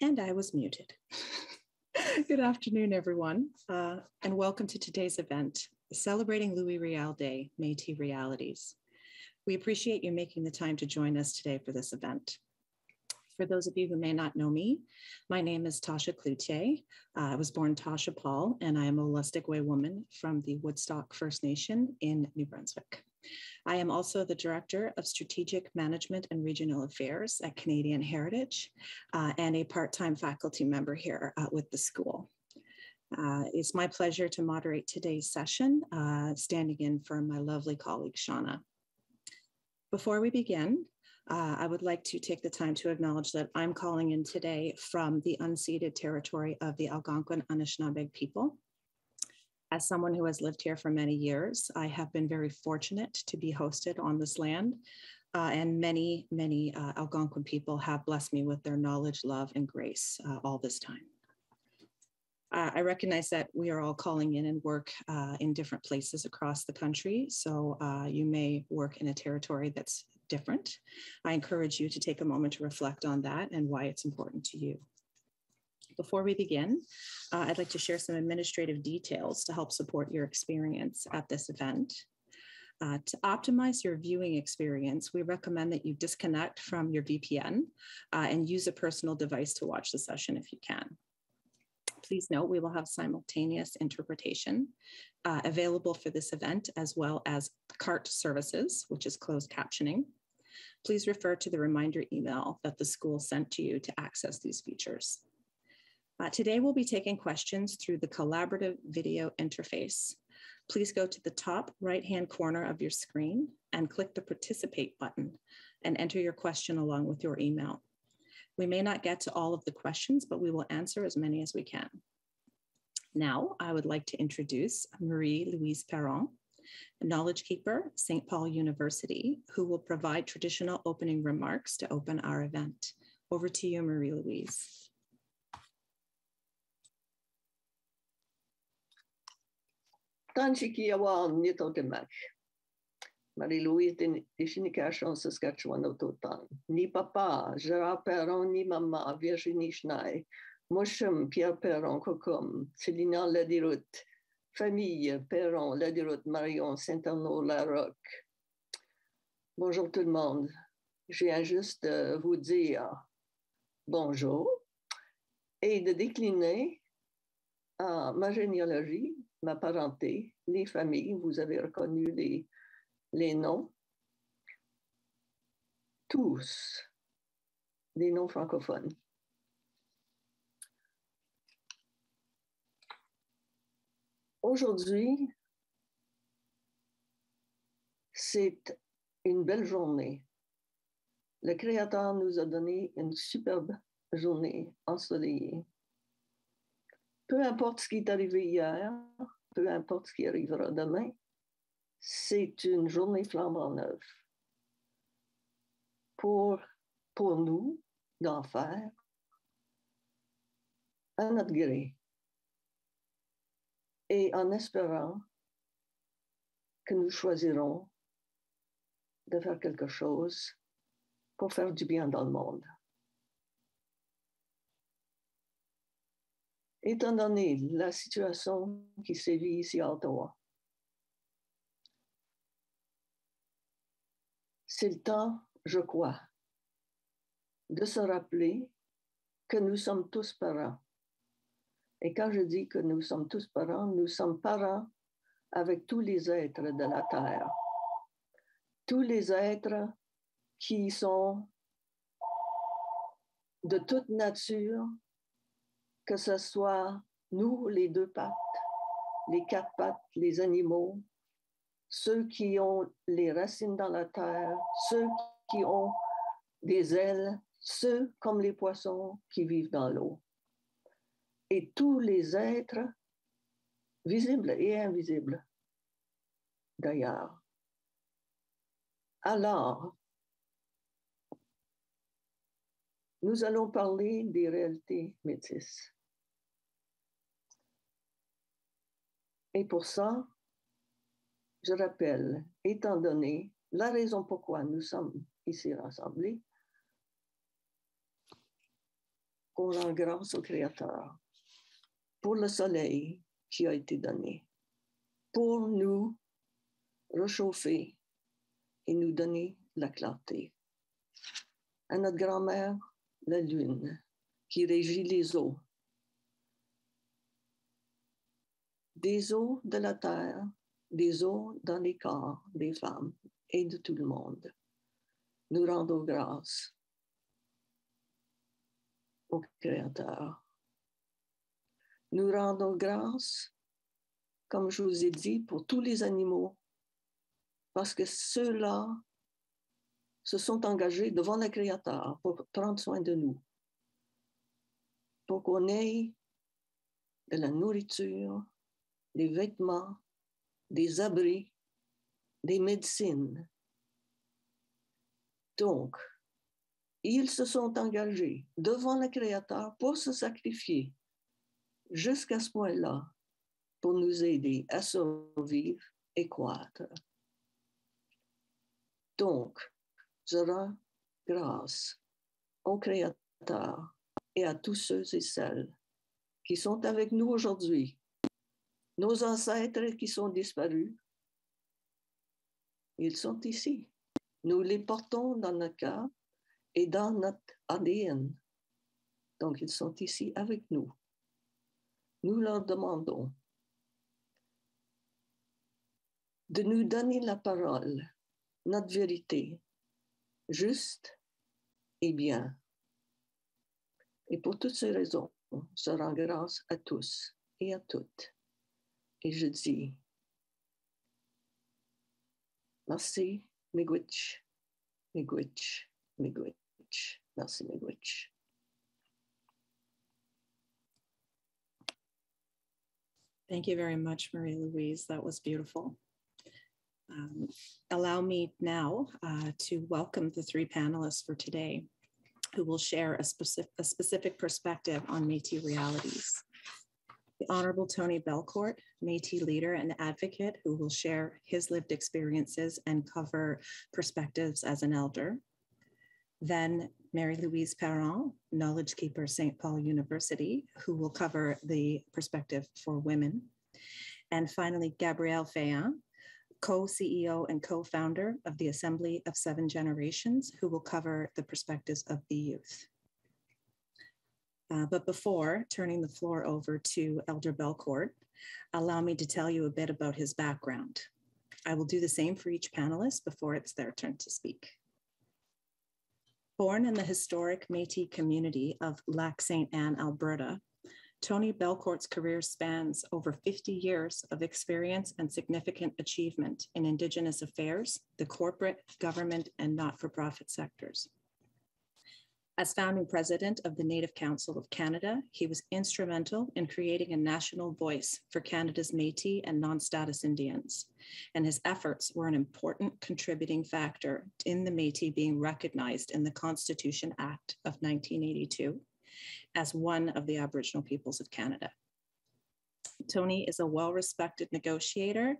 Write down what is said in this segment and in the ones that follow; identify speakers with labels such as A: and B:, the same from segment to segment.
A: And I was muted. Good afternoon, everyone, uh, and welcome to today's event, celebrating Louis Riel Day, Métis Realities. We appreciate you making the time to join us today for this event. For those of you who may not know me, my name is Tasha Cloutier. Uh, I was born Tasha Paul, and I am a Wolastoqey woman from the Woodstock First Nation in New Brunswick. I am also the Director of Strategic Management and Regional Affairs at Canadian Heritage uh, and a part-time faculty member here uh, with the school. Uh, it's my pleasure to moderate today's session, uh, standing in for my lovely colleague, Shauna. Before we begin, uh, I would like to take the time to acknowledge that I'm calling in today from the unceded territory of the Algonquin Anishinaabeg people. As someone who has lived here for many years, I have been very fortunate to be hosted on this land. Uh, and many, many uh, Algonquin people have blessed me with their knowledge, love, and grace uh, all this time. Uh, I recognize that we are all calling in and work uh, in different places across the country. So uh, you may work in a territory that's different. I encourage you to take a moment to reflect on that and why it's important to you. Before we begin, uh, I'd like to share some administrative details to help support your experience at this event. Uh, to optimize your viewing experience, we recommend that you disconnect from your VPN uh, and use a personal device to watch the session if you can. Please note we will have simultaneous interpretation uh, available for this event as well as CART services, which is closed captioning. Please refer to the reminder email that the school sent to you to access these features. Uh, today, we'll be taking questions through the collaborative video interface. Please go to the top right-hand corner of your screen and click the participate button and enter your question along with your email. We may not get to all of the questions, but we will answer as many as we can. Now, I would like to introduce Marie-Louise Perron, a knowledge keeper, St. Paul University, who will provide traditional opening remarks to open our event. Over to you, Marie-Louise.
B: Marie-Louise de Chinicachon, Saskatchewan. Ni papa, Gérard Perron, ni maman, Virginie Schnei. Moshum, Pierre Perron, Cocum, Célina Ladirut. Famille, Perron, Ladirut, Marion, Saint-Arnaud, Larocque. Bonjour tout le monde. Je viens juste de vous dire bonjour et de décliner ma généalogie ma parenté, les familles, vous avez reconnu les, noms, tous des noms francophones. Aujourd'hui, c'est une belle journée. Le Créateur nous a donné une superbe journée ensoleillée peu importe ce qui est arrivé hier, peu importe ce qui arrivera demain, c'est une journée flambant neuve. Pour, pour nous, d'en faire à notre gré. Et en espérant que nous choisirons de faire quelque chose pour faire du bien dans le monde. Étant donné la situation qui sévit ici à Ottawa. C'est le temps, je crois, de se rappeler que nous sommes tous parents. Et quand je dis que nous sommes tous parents, nous sommes parents avec tous les êtres de la Terre. Tous les êtres qui sont de toute nature, que ce soit nous, les deux pattes, les quatre pattes, les animaux, ceux qui ont les racines dans la terre, ceux qui ont des ailes, ceux comme les poissons qui vivent dans l'eau. Et tous les êtres, visibles et invisibles, d'ailleurs. Alors, nous allons parler des réalités métisses. Et pour ça, je rappelle, étant donné la raison pourquoi nous sommes ici rassemblés, qu'on rend grâce au Créateur pour le soleil qui a été donné, pour nous réchauffer et nous donner la clarté. À notre grand-mère, la lune, qui régit les eaux. Des eaux de la terre, des eaux dans les corps des femmes et de tout le monde. Nous rendons grâce au Créateur. Nous rendons grâce, comme je vous ai dit, pour tous les animaux, parce que ceux-là se sont engagés devant le Créateur pour prendre soin de nous, pour qu'on ait de la nourriture, des vêtements, des abris, des médecines. Donc, ils se sont engagés devant le Créateur pour se sacrifier jusqu'à ce point-là pour nous aider à survivre et croître. Donc, je rends grâce au Créateur et à tous ceux et celles qui sont avec nous aujourd'hui, nos ancêtres qui sont disparus. Ils sont ici. Nous les portons dans notre cœur et dans notre ADN. Donc, ils sont ici avec nous. Nous leur demandons de nous donner la parole, notre vérité, juste et bien. Et pour toutes ces raisons, je rends grâce à tous et à toutes. Et je dis, merci, Miigwech, Miigwech, Miigwech. Merci, Miigwech.
A: Thank you very much, Marie Louise. That was beautiful. Um, allow me now uh, to welcome the three panelists for today who will share a specific, a specific perspective on Métis realities. The Honorable Tony Belcourt, Métis leader and advocate who will share his lived experiences and cover perspectives as an elder. Then Mary Louise Perron, Knowledge Keeper, St. Paul University, who will cover the perspective for women. And finally, Gabrielle Fayant, co-CEO and co-founder of the Assembly of Seven Generations, who will cover the perspectives of the youth. Uh, but before turning the floor over to Elder Belcourt, allow me to tell you a bit about his background. I will do the same for each panelist before it's their turn to speak. Born in the historic Métis community of Lac St. Anne, Alberta, Tony Belcourt's career spans over 50 years of experience and significant achievement in Indigenous affairs, the corporate, government, and not for profit sectors. As founding president of the Native Council of Canada, he was instrumental in creating a national voice for Canada's Metis and non-status Indians, and his efforts were an important contributing factor in the Metis being recognized in the Constitution Act of 1982 as one of the Aboriginal peoples of Canada. Tony is a well-respected negotiator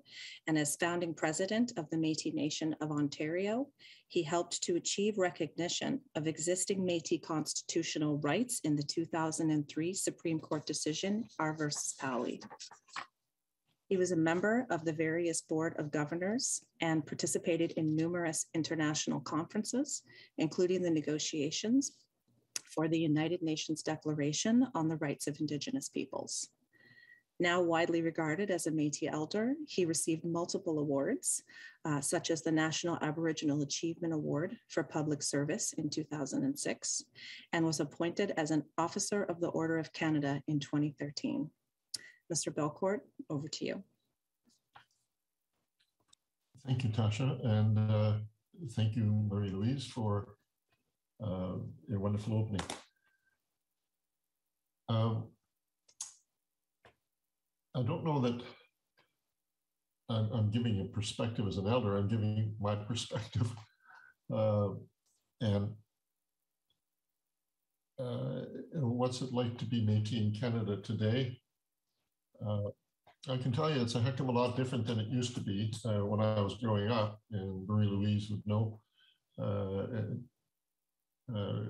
A: and as founding president of the Métis Nation of Ontario, he helped to achieve recognition of existing Métis constitutional rights in the 2003 Supreme Court decision, R versus. He was a member of the various Board of Governors and participated in numerous international conferences, including the negotiations for the United Nations Declaration on the Rights of Indigenous Peoples. Now widely regarded as a Métis elder, he received multiple awards, uh, such as the National Aboriginal Achievement Award for Public Service in 2006, and was appointed as an Officer of the Order of Canada in 2013. Mr. Belcourt, over to you.
C: Thank you, Tasha, and uh, thank you, Marie-Louise, for uh, a wonderful opening. Um, I don't know that I'm, I'm, giving a perspective as an elder. I'm giving my perspective, uh, and uh, what's it like to be Métis in Canada today? Uh, I can tell you it's a heck of a lot different than it used to be uh, when I was growing up, and Marie Louise would know. Uh, uh,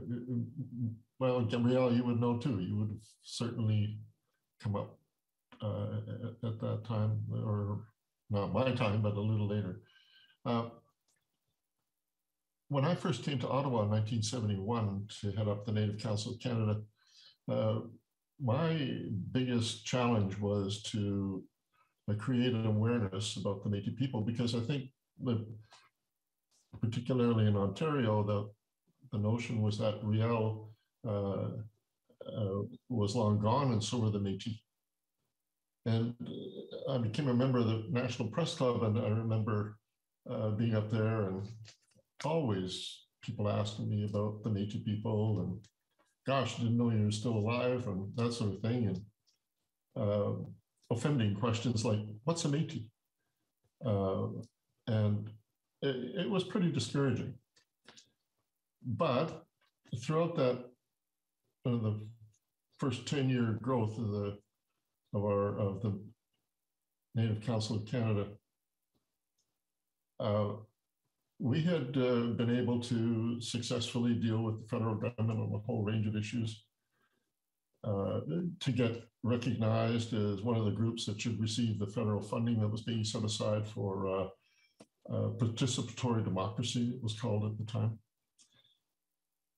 C: well, Gabrielle, you would know too. You would have certainly come up at, at, that time, or not my time, but a little later. Uh, when I first came to Ottawa in 1971 to head up the Native Council of Canada, uh, my biggest challenge was to uh, create an awareness about the Native people because I think that particularly in Ontario, the, the notion was that Riel uh, uh, was long gone and so were the Métis. And I became a member of the National Press Club and I remember uh, being up there and always people asking me about the Métis people and gosh, didn't know you were still alive and that sort of thing. And uh, offending questions like, what's a Métis? Uh, and it, it, was pretty discouraging. But throughout that, uh, the first 10 year growth of the of our of the Native Council of Canada, uh, we had uh, been able to successfully deal with the federal government on a whole range of issues uh, to get recognized as one of the groups that should receive the federal funding that was being set aside for uh, uh participatory democracy, it was called at the time.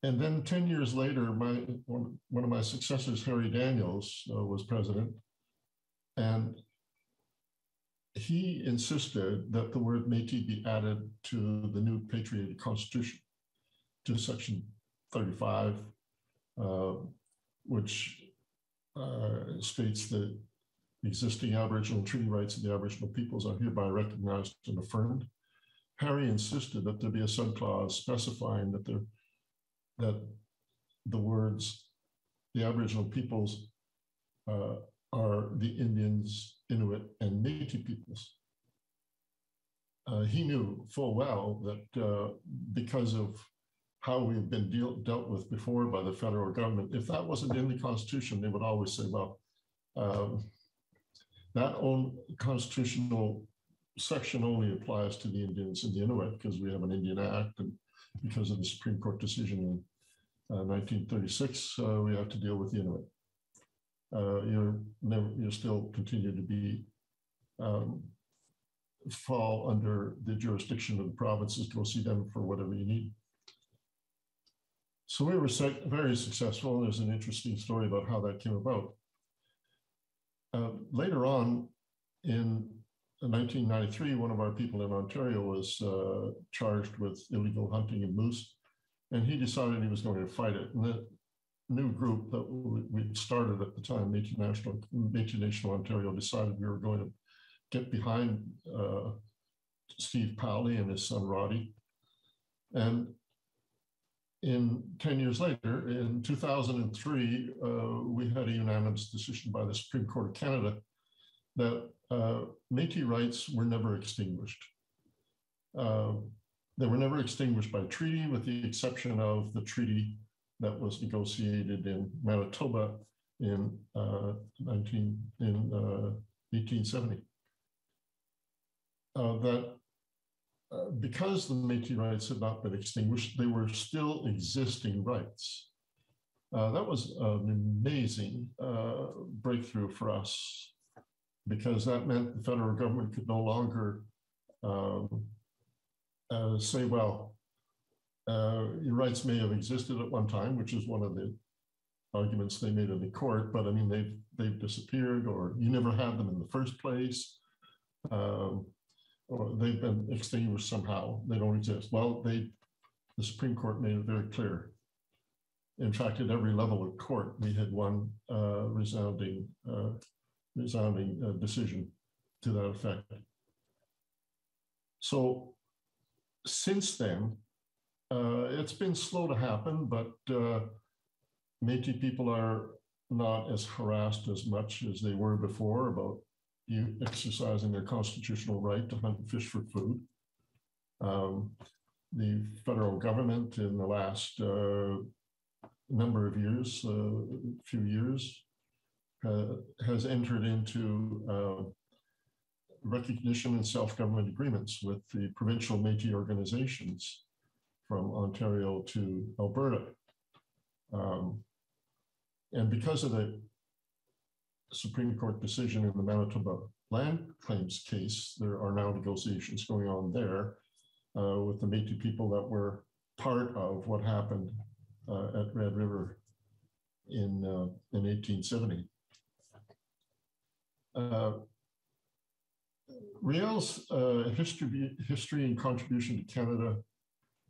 C: And then 10 years later, my, one, one of my successors, Harry Daniels, uh, was president. And he insisted that the word Métis be added to the new patriated constitution, to section 35, uh, which uh, states that existing Aboriginal treaty rights of the Aboriginal peoples are hereby recognized and affirmed. Harry insisted that there be a subclause specifying that, there, that the words the Aboriginal peoples uh, are the Indians, Inuit, and Native peoples. Uh, he knew full well that uh, because of how we've been deal, dealt with before by the federal government, if that wasn't in the Constitution, they would always say, well, um, that own constitutional section only applies to the Indians and the Inuit because we have an Indian Act and because of the Supreme Court decision in uh, 1936, uh, we have to deal with the Inuit uh, you're you still continue to be um, fall under the jurisdiction of the provinces. Go see them for whatever you need. So we were very successful. There's an interesting story about how that came about. Uh, later on, in 1993, one of our people in Ontario was uh, charged with illegal hunting of moose, and he decided he was going to fight it. And the, new group that we started at the time, Métis National, Métis Nation Ontario, decided we were going to get behind uh, Steve Powley and his son Roddy. And in 10 years later, in 2003, uh, we had a unanimous decision by the Supreme Court of Canada that uh, Métis rights were never extinguished. Uh, they were never extinguished by treaty, with the exception of the treaty that was negotiated in Manitoba in uh, 19 in uh, 1870. Uh, that uh, because the Métis rights had not been extinguished, they were still existing rights. Uh, that was an amazing uh, breakthrough for us because that meant the federal government could no longer um, say, well, uh, your rights may have existed at one time, which is one of the arguments they made in the court, but I mean, they've, they've disappeared or you never had them in the first place. Um, or they've been extinguished somehow. They don't exist. Well, they, the Supreme Court made it very clear. In fact, at every level of court, we had one uh, resounding, uh, resounding uh, decision to that effect. So since then, uh, it's been slow to happen, but uh, Métis people are not as harassed as much as they were before about you exercising their constitutional right to hunt and fish for food. Um, the federal government in the last uh, number of years, uh, few years, uh, has entered into uh, recognition and self-government agreements with the provincial Métis organizations from Ontario to Alberta. Um, and because of the Supreme Court decision in the Manitoba land claims case, there are now negotiations going on there uh, with the Métis people that were part of what happened uh, at Red River in, uh, in 1870. Uh, Riel's uh, history, history and contribution to Canada,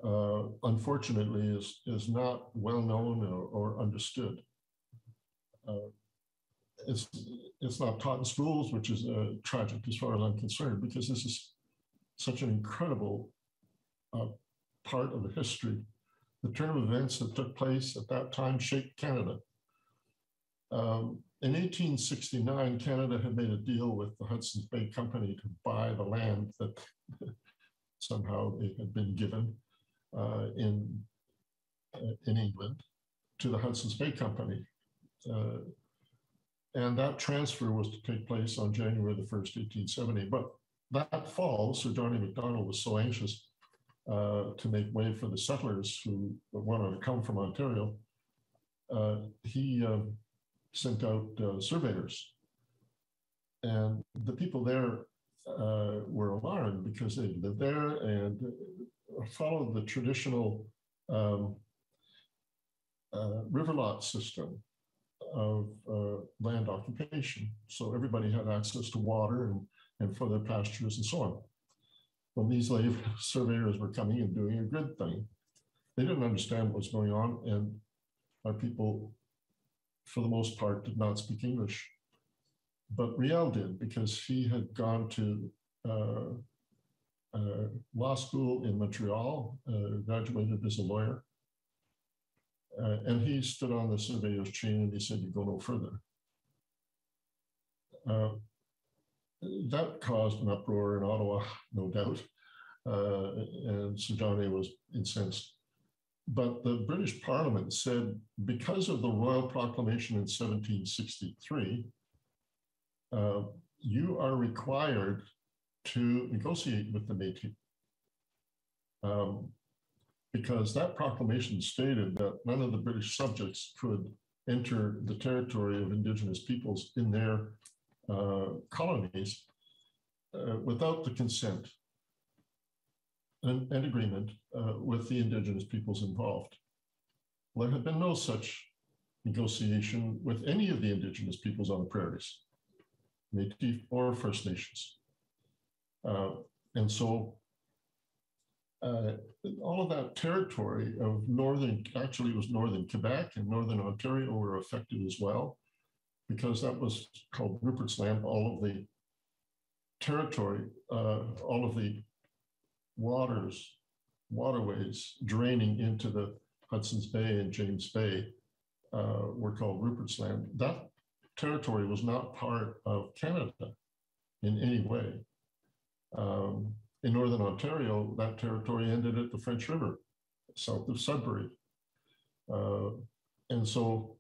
C: uh, unfortunately, is, is not well known or, or understood. Uh, it's, it's not taught in schools, which is uh, tragic as far as I'm concerned, because this is such an incredible uh, part of the history. The turn of events that took place at that time shaped Canada. Um, in 1869, Canada had made a deal with the Hudson's Bay Company to buy the land that somehow it had been given uh, in, uh, in England to the Hudson's Bay Company. Uh, and that transfer was to take place on January the 1st, 1870. But that fall, Sir John A Macdonald was so anxious uh, to make way for the settlers who wanted to come from Ontario, uh, he um, sent out surveyors. And the people there uh, were alarmed because they lived there and followed the traditional um, uh, river lot system of uh, land occupation. So everybody had access to water and, and for their pastures and so on. When these slave surveyors were coming and doing a good thing, they didn't understand what was going on, and our people, for the most part, did not speak English. But Riel did because he had gone to uh, uh, law school in Montreal, uh, graduated as a lawyer, uh, and he stood on the surveyor's chain and he said, You go no further. Uh, that caused an uproar in Ottawa, no doubt. Uh, and Sir John A was incensed. But the British Parliament said because of the Royal Proclamation in 1763, uh, you are required to negotiate with the Métis. Um, because that proclamation stated that none of the British subjects could enter the territory of indigenous peoples in their uh, colonies uh, without the consent and, and agreement uh, with the indigenous peoples involved. Well, there had been no such negotiation with any of the indigenous peoples on the prairies, Métis or First Nations. Uh, and so uh, all of that territory of northern, actually it was northern Quebec and northern Ontario were affected as well, because that was called Rupert's Land. All of the territory, uh, all of the waters, waterways draining into the Hudson's Bay and James Bay uh, were called Rupert's Land. That territory was not part of Canada in any way. Um, in Northern Ontario, that territory ended at the French River, south of Sudbury. Uh, and so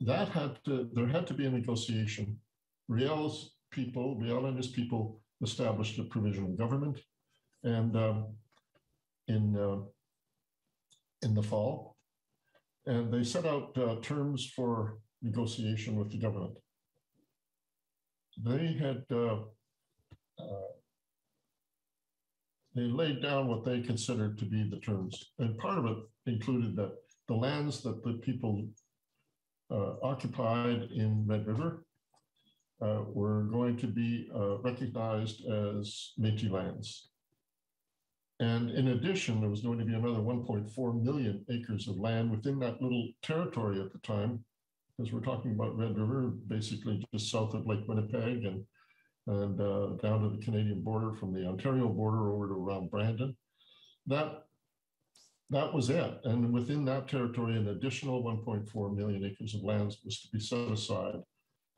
C: that had to, there had to be a negotiation. Riel's people, Riel and his people established a provisional government. And um, in, uh, in the fall, and they set out uh, terms for negotiation with the government. They had uh, uh, they laid down what they considered to be the terms. And part of it included that the lands that the people uh, occupied in Red River uh, were going to be uh, recognized as Métis lands. And in addition, there was going to be another 1.4 million acres of land within that little territory at the time, because we're talking about Red River, basically just south of Lake Winnipeg and and uh, down to the Canadian border from the Ontario border over to around Brandon. That that was it. And within that territory, an additional 1.4 million acres of lands was to be set aside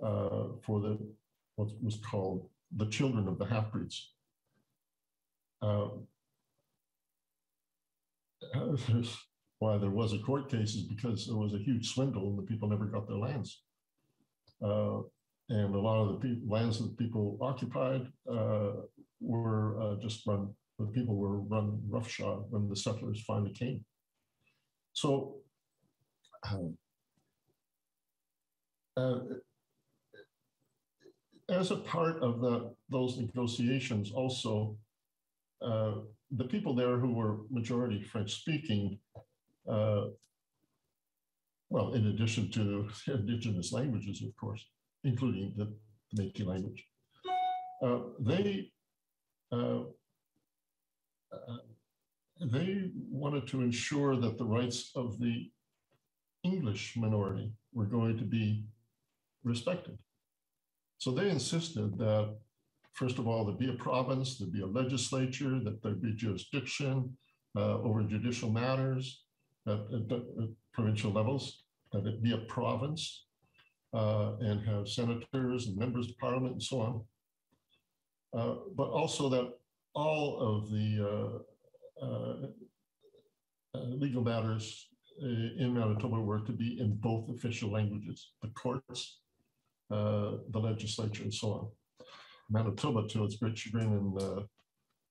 C: uh, for the what was called the children of the half breeds. Uh, why there was a court case is because there was a huge swindle and the people never got their lands. Uh, and a lot of the lands that people occupied uh, were uh, just run the people were run roughshod when the settlers finally came. So um, uh, as a part of the, those negotiations, also, uh, the people there who were majority French speaking, uh, well, in addition to indigenous languages, of course, including the Métis language, uh, they uh, uh, they wanted to ensure that the rights of the English minority were going to be respected. So they insisted that, first of all, there be a province, there be a legislature, that there be jurisdiction uh, over judicial matters at, at, at, provincial levels, that it be a province uh, and have senators and members of parliament and so on. Uh, but also that all of the uh, uh, uh, legal matters in Manitoba were to be in both official languages, the courts, the legislature, and so on. Manitoba, to its great chagrin, in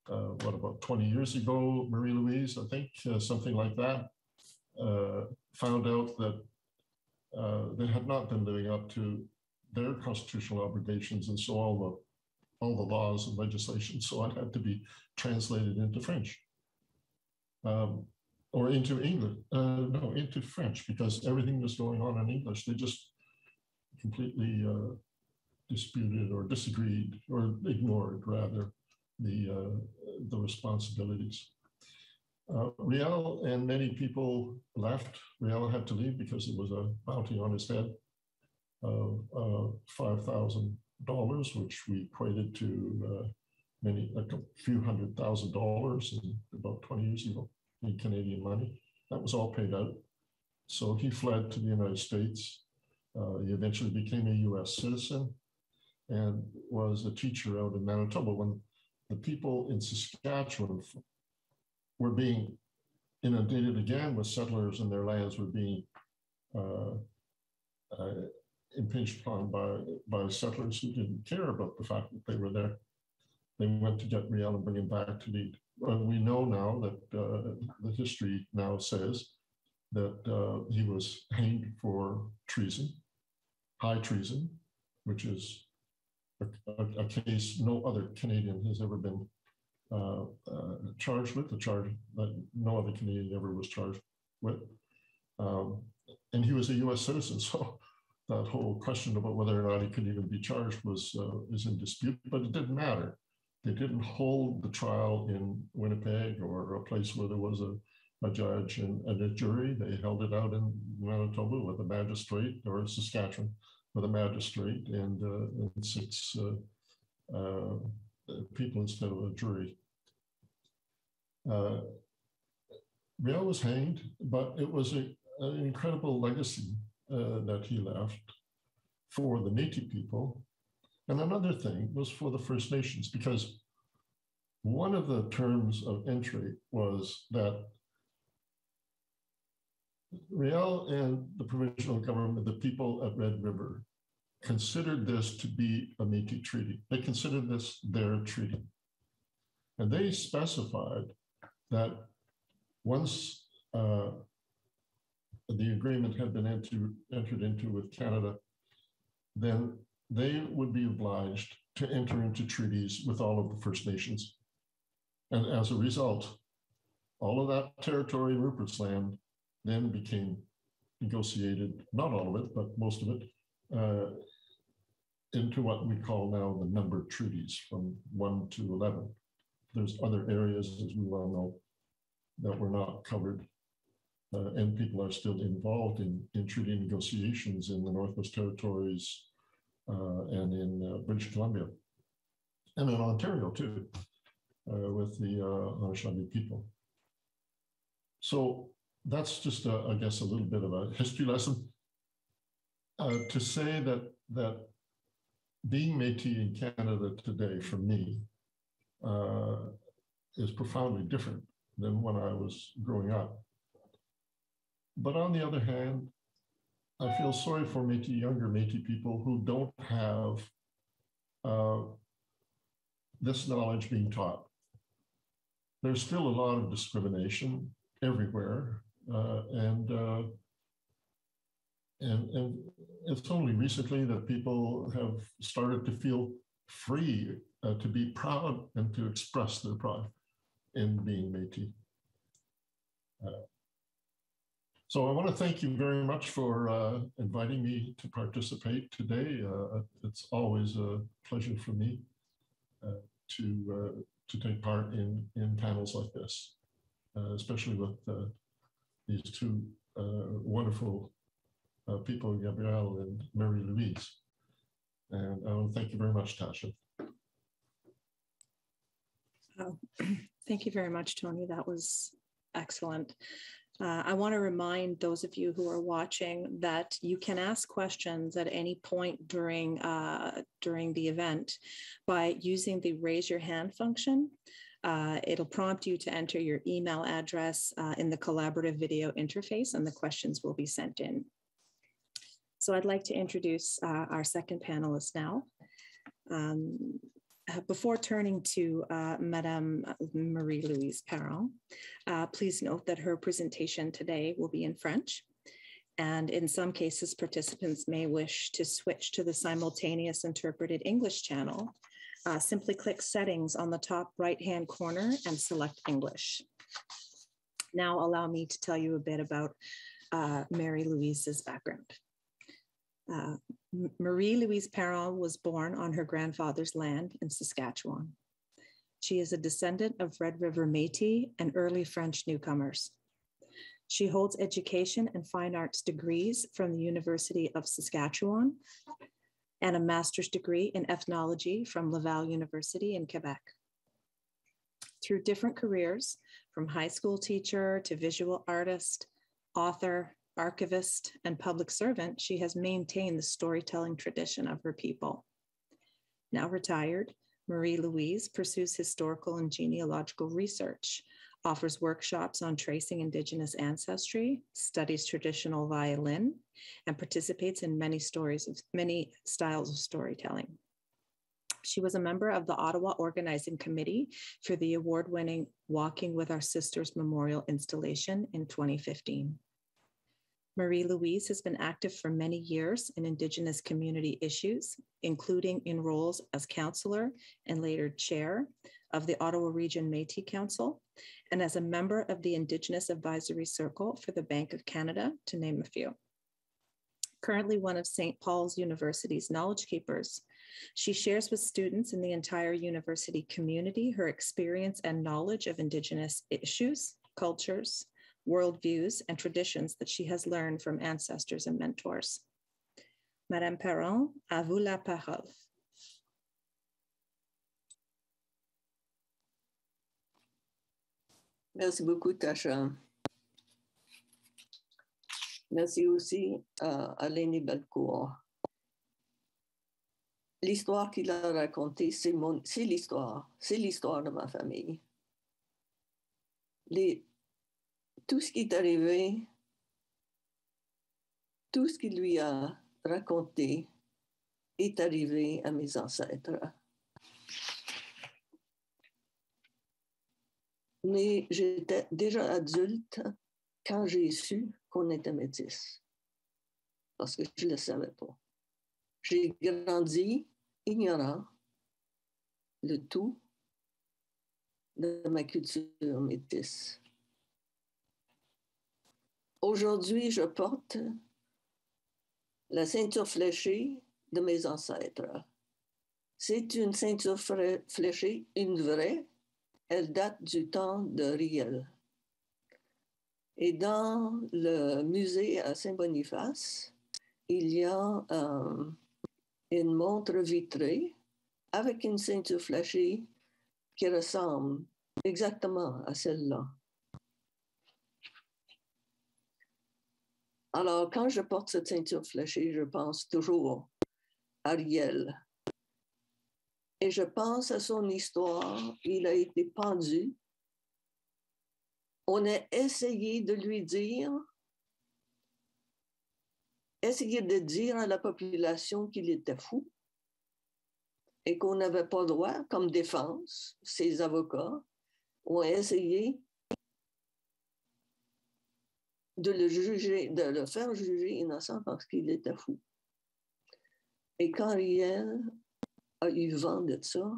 C: uh, what about 20 years ago, Marie Louise, I think, uh, something like that, uh, found out that they had not been living up to their constitutional obligations, and so all the all the laws and legislation, so on, had to be translated into French um, or into English, uh, no, into French, because everything was going on in English. They just completely uh, disputed or disagreed or ignored, rather, the, uh, the responsibilities. Uh, Riel and many people left. Riel had to leave because there was a bounty on his head of uh, 5,000 dollars, which we equated to uh, many, a few hundred thousand dollars in, about 20 years ago in Canadian money. That was all paid out. So he fled to the United States. Uh, he eventually became a US citizen and was a teacher out in Manitoba when the people in Saskatchewan were being inundated again with settlers and their lands were being uh, uh, impinged upon by, by settlers who didn't care about the fact that they were there. They went to get Riel and bring him back to lead. And we know now that uh, the history now says that uh, he was hanged for treason, high treason, which is a, a, a case no other Canadian has ever been uh, uh charged with, a charge that no other Canadian ever was charged with. Um, and he was a US citizen. So that whole question about whether or not he could even be charged was uh, is in dispute, but it didn't matter. They didn't hold the trial in Winnipeg or a place where there was a, a judge and, and a jury. They held it out in Manitoba with a magistrate or Saskatchewan with a magistrate and, uh, and six uh, uh people instead of a jury. Uh, Riel was hanged, but it was a, an incredible legacy uh, that he left for the Native people. And another thing was for the First Nations, because one of the terms of entry was that Riel and the provincial government, the people at Red River, considered this to be a Métis treaty. They considered this their treaty. And they specified that once uh, the agreement had been entered, entered into with Canada, then they would be obliged to enter into treaties with all of the First Nations. And as a result, all of that territory in Rupert's Land then became negotiated, not all of it, but most of it, uh, into what we call now the number treaties from 1 to 11. There's other areas, as we well know, that were not covered uh, and people are still involved in, in treaty negotiations in the Northwest Territories uh, and in uh, British Columbia, and in Ontario too, uh, with the uh, Anishinaabe people. So that's just, a, I guess, a little bit of a history lesson. Uh, to say that that being Métis in Canada today, for me, is profoundly different than when I was growing up. But on the other hand, I feel sorry for Métis, younger Métis people who don't have uh, this knowledge being taught. there's still a lot of discrimination everywhere. Uh, and, uh, and, and it's only recently that people have started to feel free uh, to be proud and to express their pride in being Métis. Uh, so I want to thank you very much for uh, inviting me to participate today. Uh, it's always a pleasure for me uh, to uh, to take part in in panels like this, especially with these two wonderful people, Gabrielle and Mary Louise. And I thank you very much, Tasha.
A: Oh, thank you very much, Tony. That was excellent. Uh, I want to remind those of you who are watching that you can ask questions at any point during uh, during the event by using the raise your hand function. Uh, it'll prompt you to enter your email address uh, in the collaborative video interface and the questions will be sent in. So I'd like to introduce uh, our second panelist now. Um, uh, before turning to uh, Madame Marie-Louise Perron, uh, please note that her presentation today will be in French. And in some cases, participants may wish to switch to the simultaneous interpreted English channel. Uh, simply click settings on the top right-hand corner and select English. Now allow me to tell you a bit about uh, Mary Louise's background. Uh, Marie Louise Perron was born on her grandfather's land in Saskatchewan. She is a descendant of Red River Metis and early French newcomers. She holds education and fine arts degrees from the University of Saskatchewan and a master's degree in ethnology from Laval University in Quebec. Through different careers, from high school teacher to visual artist, author, archivist, and public servant, she has maintained the storytelling tradition of her people. Now retired, Marie Louise pursues historical and genealogical research, offers workshops on tracing Indigenous ancestry, studies traditional violin, and participates in many stories of many styles of storytelling. She was a member of the Ottawa Organizing Committee for the award winning Walking with Our Sisters Memorial installation in 2015. Marie Louise has been active for many years in Indigenous community issues, including in roles as counselor and later chair of the Ottawa Region Metis Council, and as a member of the Indigenous Advisory Circle for the Bank of Canada, to name a few. Currently one of St. Paul's University's knowledge keepers, she shares with students in the entire university community her experience and knowledge of Indigenous issues, cultures, worldviews, and traditions that she has learned from ancestors and mentors. Madame Perron, à vous la parole.
B: Merci beaucoup, Tasha. Merci aussi euh, à Alénie Belcourt. L'histoire qu'il a racontée, c'est l'histoire, c'est l'histoire de ma famille. Les, tout ce qui est arrivé, tout ce qu'il lui a raconté est arrivé à mes ancêtres. Mais j'étais déjà adulte quand j'ai su qu'on était métis, parce que je ne le savais pas. J'ai grandi ignorant le tout de ma culture métisse. Aujourd'hui, je porte la ceinture fléchée de mes ancêtres. C'est une ceinture fléchée, une vraie. Elle date du temps de Riel. Et dans le musée à Saint-Boniface, il y a euh, une montre vitrée avec une ceinture fléchée qui ressemble exactement à celle-là. Alors, quand je porte cette ceinture fléchée, je pense toujours à Ariel. Et je pense à son histoire. Il a été pendu. On a essayé de lui dire, essayé de dire à la population qu'il était fou et qu'on n'avait pas droit, comme défense, ses avocats, ont essayé de le juger, de le faire juger innocent parce qu'il était fou. Et quand Riel a eu vent de ça,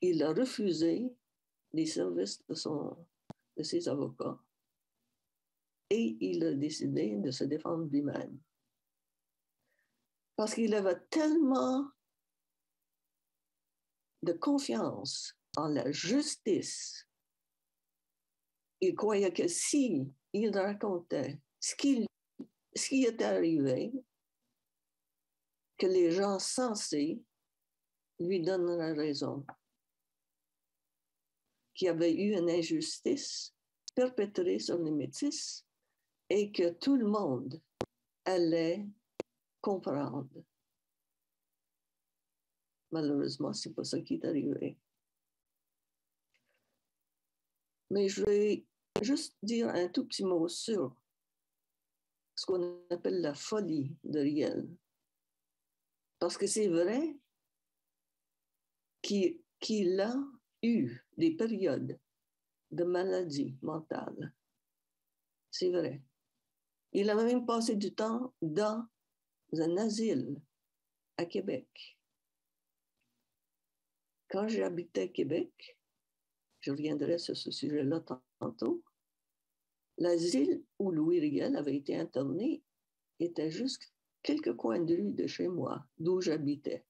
B: il a refusé les services de, son, de ses avocats et il a décidé de se défendre lui-même. Parce qu'il avait tellement de confiance en la justice. Il croyait que si il racontait ce qui, ce qui était arrivé, que les gens sensés lui donneraient raison, qu'il y avait eu une injustice perpétrée sur les métis et que tout le monde allait comprendre. Malheureusement, c'est pas ça qui est arrivé. Mais je vais juste dire un tout petit mot sur ce qu'on appelle la folie de Riel. Parce que c'est vrai qu'il a eu des périodes de maladie mentale. C'est vrai. Il a même passé du temps dans un asile à Québec. Quand j'habitais Québec, je reviendrai sur ce sujet-là l'asile où Louis Riel avait été interné était juste quelques coins de de chez moi, d'où j'habitais.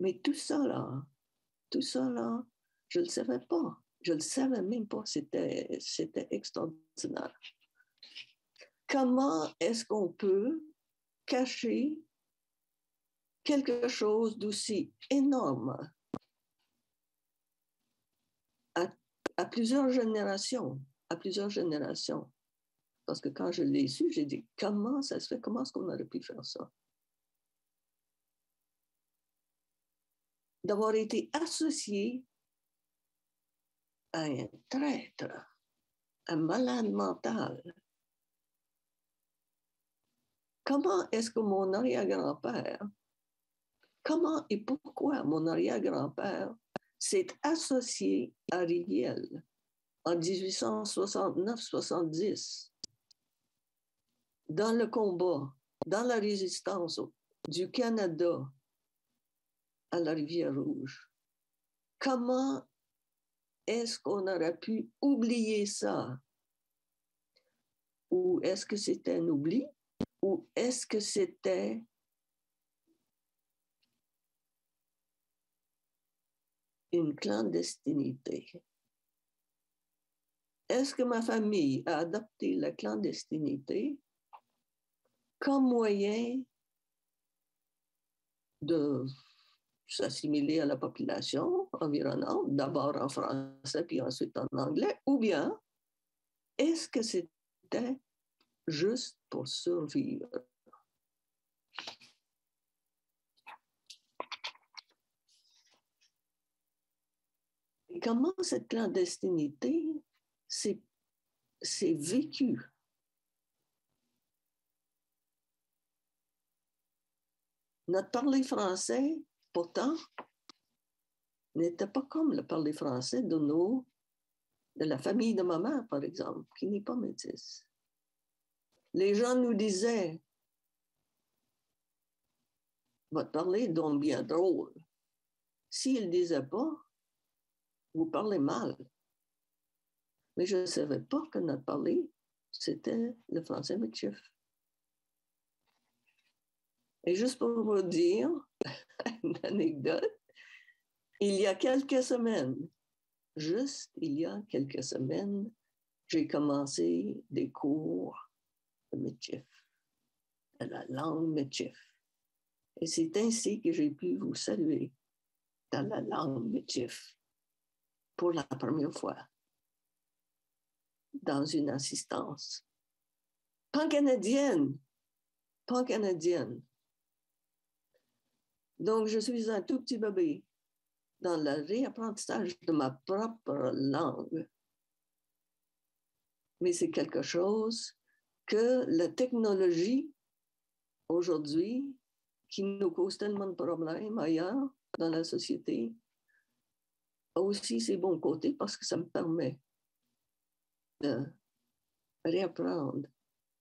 B: Mais tout ça là, tout ça là, je ne le savais pas. Je ne le savais même pas. C'était, c'était extraordinaire. Comment est-ce qu'on peut cacher quelque chose d'aussi énorme? À, plusieurs générations, à plusieurs générations. Parce que quand je l'ai su, j'ai dit, comment ça se fait? Comment est-ce qu'on aurait pu faire ça? D'avoir été associé à un traître, un malade mental. Comment est-ce que mon arrière-grand-père comment et pourquoi mon arrière-grand-père s'est associé à Riel en 1869-70 dans le combat, dans la résistance du Canada à la rivière Rouge. Comment est-ce qu'on aurait pu oublier ça? Ou est-ce que c'était un oubli? Ou est-ce que c'était une clandestinité. Est-ce que ma famille a adopté la clandestinité comme moyen de s'assimiler à la population environnante, d'abord en français puis ensuite en anglais, ou bien est-ce que c'était juste pour survivre? Comment cette clandestinité s'est vécue? Notre parler français, pourtant, n'était pas comme le parler français de nos, de la famille de ma mère, par exemple, qui n'est pas métisse. Les gens nous disaient, votre parler est donc bien drôle. S'ils ne disaient pas, vous parlez mal. Mais je ne savais pas que notre parler, c'était le français Mitchif. Et juste pour vous dire une anecdote, il y a quelques semaines, juste il y a quelques semaines, j'ai commencé des cours de Mitchif, de la langue Mitchif. Et c'est ainsi que j'ai pu vous saluer dans la langue Mitchif pour la première fois dans une assistance. Pan-canadienne, pan-canadienne. Donc, je suis un tout petit bébé dans le réapprentissage de ma propre langue. Mais c'est quelque chose que la technologie aujourd'hui, qui nous cause tellement de problèmes ailleurs dans la société, aussi ses bons côtés parce que ça me permet de réapprendre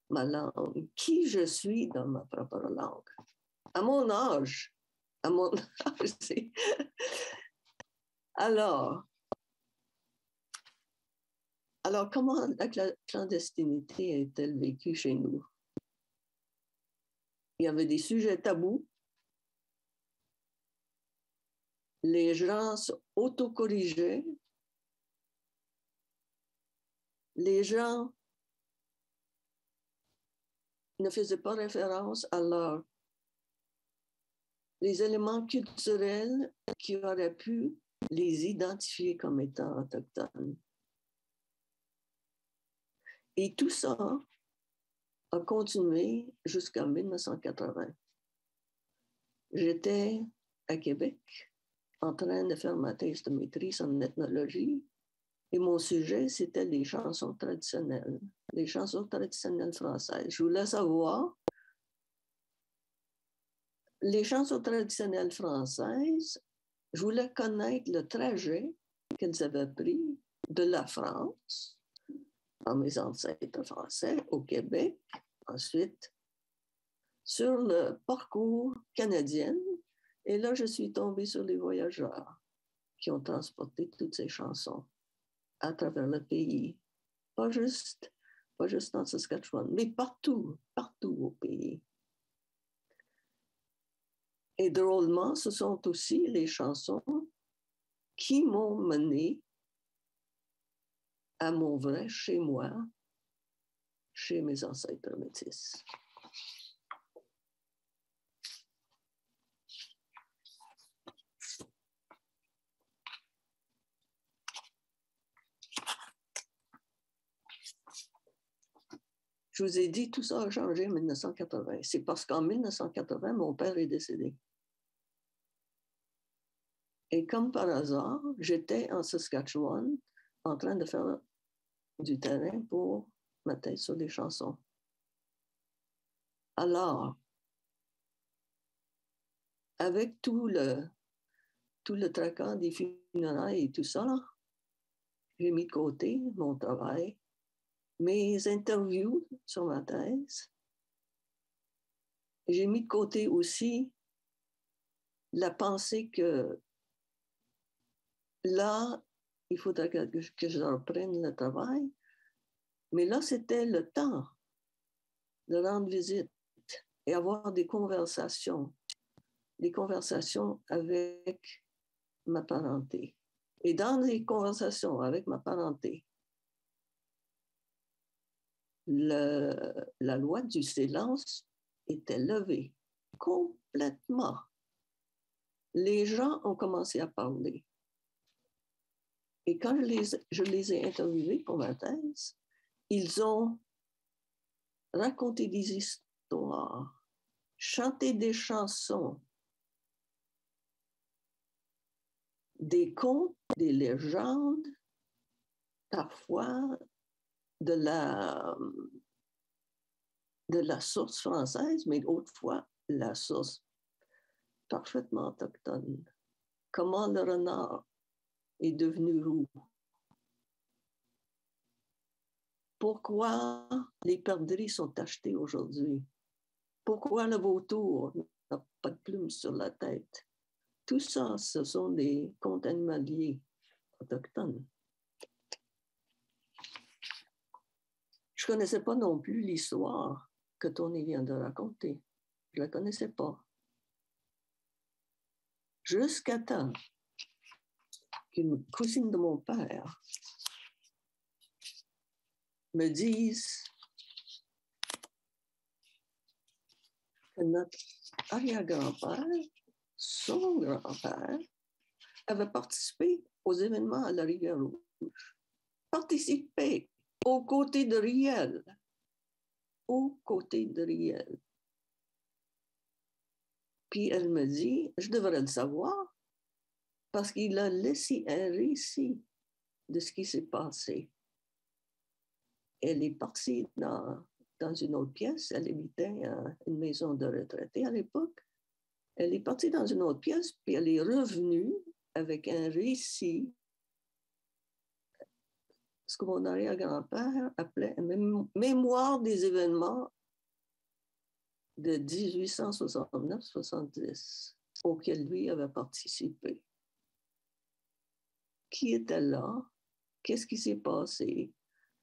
B: ma langue, qui je suis dans ma propre langue. À mon âge, à mon âge, Alors, alors, comment la clandestinité est-elle vécue chez nous? Il y avait des sujets tabous. Les gens s'autocorrigeaient. Les gens ne faisaient pas référence à leur, les éléments culturels qui auraient pu les identifier comme étant autochtones. Et tout ça a continué jusqu'en 1980. J'étais à Québec en train de faire ma thèse de maîtrise en ethnologie et mon sujet, c'était les chansons traditionnelles, les chansons traditionnelles françaises. Je voulais savoir les chansons traditionnelles françaises, je voulais connaître le trajet qu'elles avaient pris de la France, à mes ancêtres français, au Québec, ensuite sur le parcours canadien. Et là, je suis tombée sur les voyageurs qui ont transporté toutes ces chansons à travers le pays. Pas juste, pas juste en Saskatchewan, mais partout, partout au pays. Et drôlement, ce sont aussi les chansons qui m'ont mené à mon vrai chez moi, chez mes ancêtres métis. Je vous ai dit, tout ça a changé en 1980. C'est parce qu'en 1980, mon père est décédé. Et comme par hasard, j'étais en Saskatchewan en train de faire du terrain pour ma tête sur des chansons. Alors, avec tout le, tout le tracas des funérailles et tout ça, j'ai mis de côté mon travail, mes interviews sur ma thèse. J'ai mis de côté aussi la pensée que là, il faudrait que, que je reprenne le travail. Mais là, c'était le temps de rendre visite et avoir des conversations, des conversations avec ma parenté. Et dans les conversations avec ma parenté, la loi du silence était levée complètement. Les gens ont commencé à parler. Et quand je les, je les ai interviewés pour ma thèse, ils ont raconté des histoires, chanté des chansons, des contes, des légendes, parfois de la, de la source française, mais autrefois la source parfaitement autochtone. Comment le renard est devenu roux? Pourquoi les perdrix sont achetés aujourd'hui? Pourquoi le vautour n'a pas de plumes sur la tête? Tout ça, ce sont des contes animaliers autochtones. Je ne connaissais pas non plus l'histoire que Tony vient de raconter. Je ne la connaissais pas. Jusqu'à temps une cousine de mon père, me disent que notre arrière-grand-père, son grand-père, avait participé aux événements à la rivière Rouge. Participé aux côtés de Riel. Aux côtés de Riel. Puis elle me dit, je devrais le savoir, parce qu'il a laissé un récit de ce qui s'est passé. Elle est partie dans, dans une autre pièce, elle habitait une maison de retraité à l'époque. Elle est partie dans une autre pièce, puis elle est revenue avec un récit ce que mon arrière-grand-père appelait mémoire des événements de 1869-70 auxquels lui avait participé. Qui était là? Qu'est-ce qui s'est passé?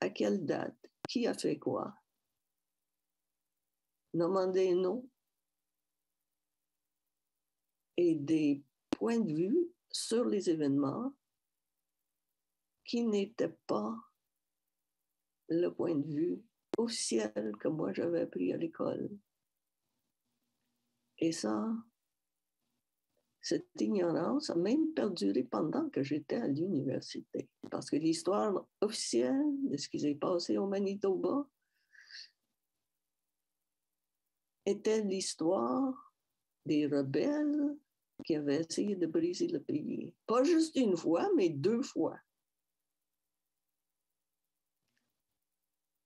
B: À quelle date? Qui a fait quoi? Nommant des noms et des points de vue sur les événements qui n'étaient pas le point de vue officiel que moi j'avais appris à l'école. Et ça, cette ignorance a même perduré pendant que j'étais à l'université. Parce que l'histoire officielle de ce qui s'est passé au Manitoba était l'histoire des rebelles qui avaient essayé de briser le pays. Pas juste une fois, mais deux fois.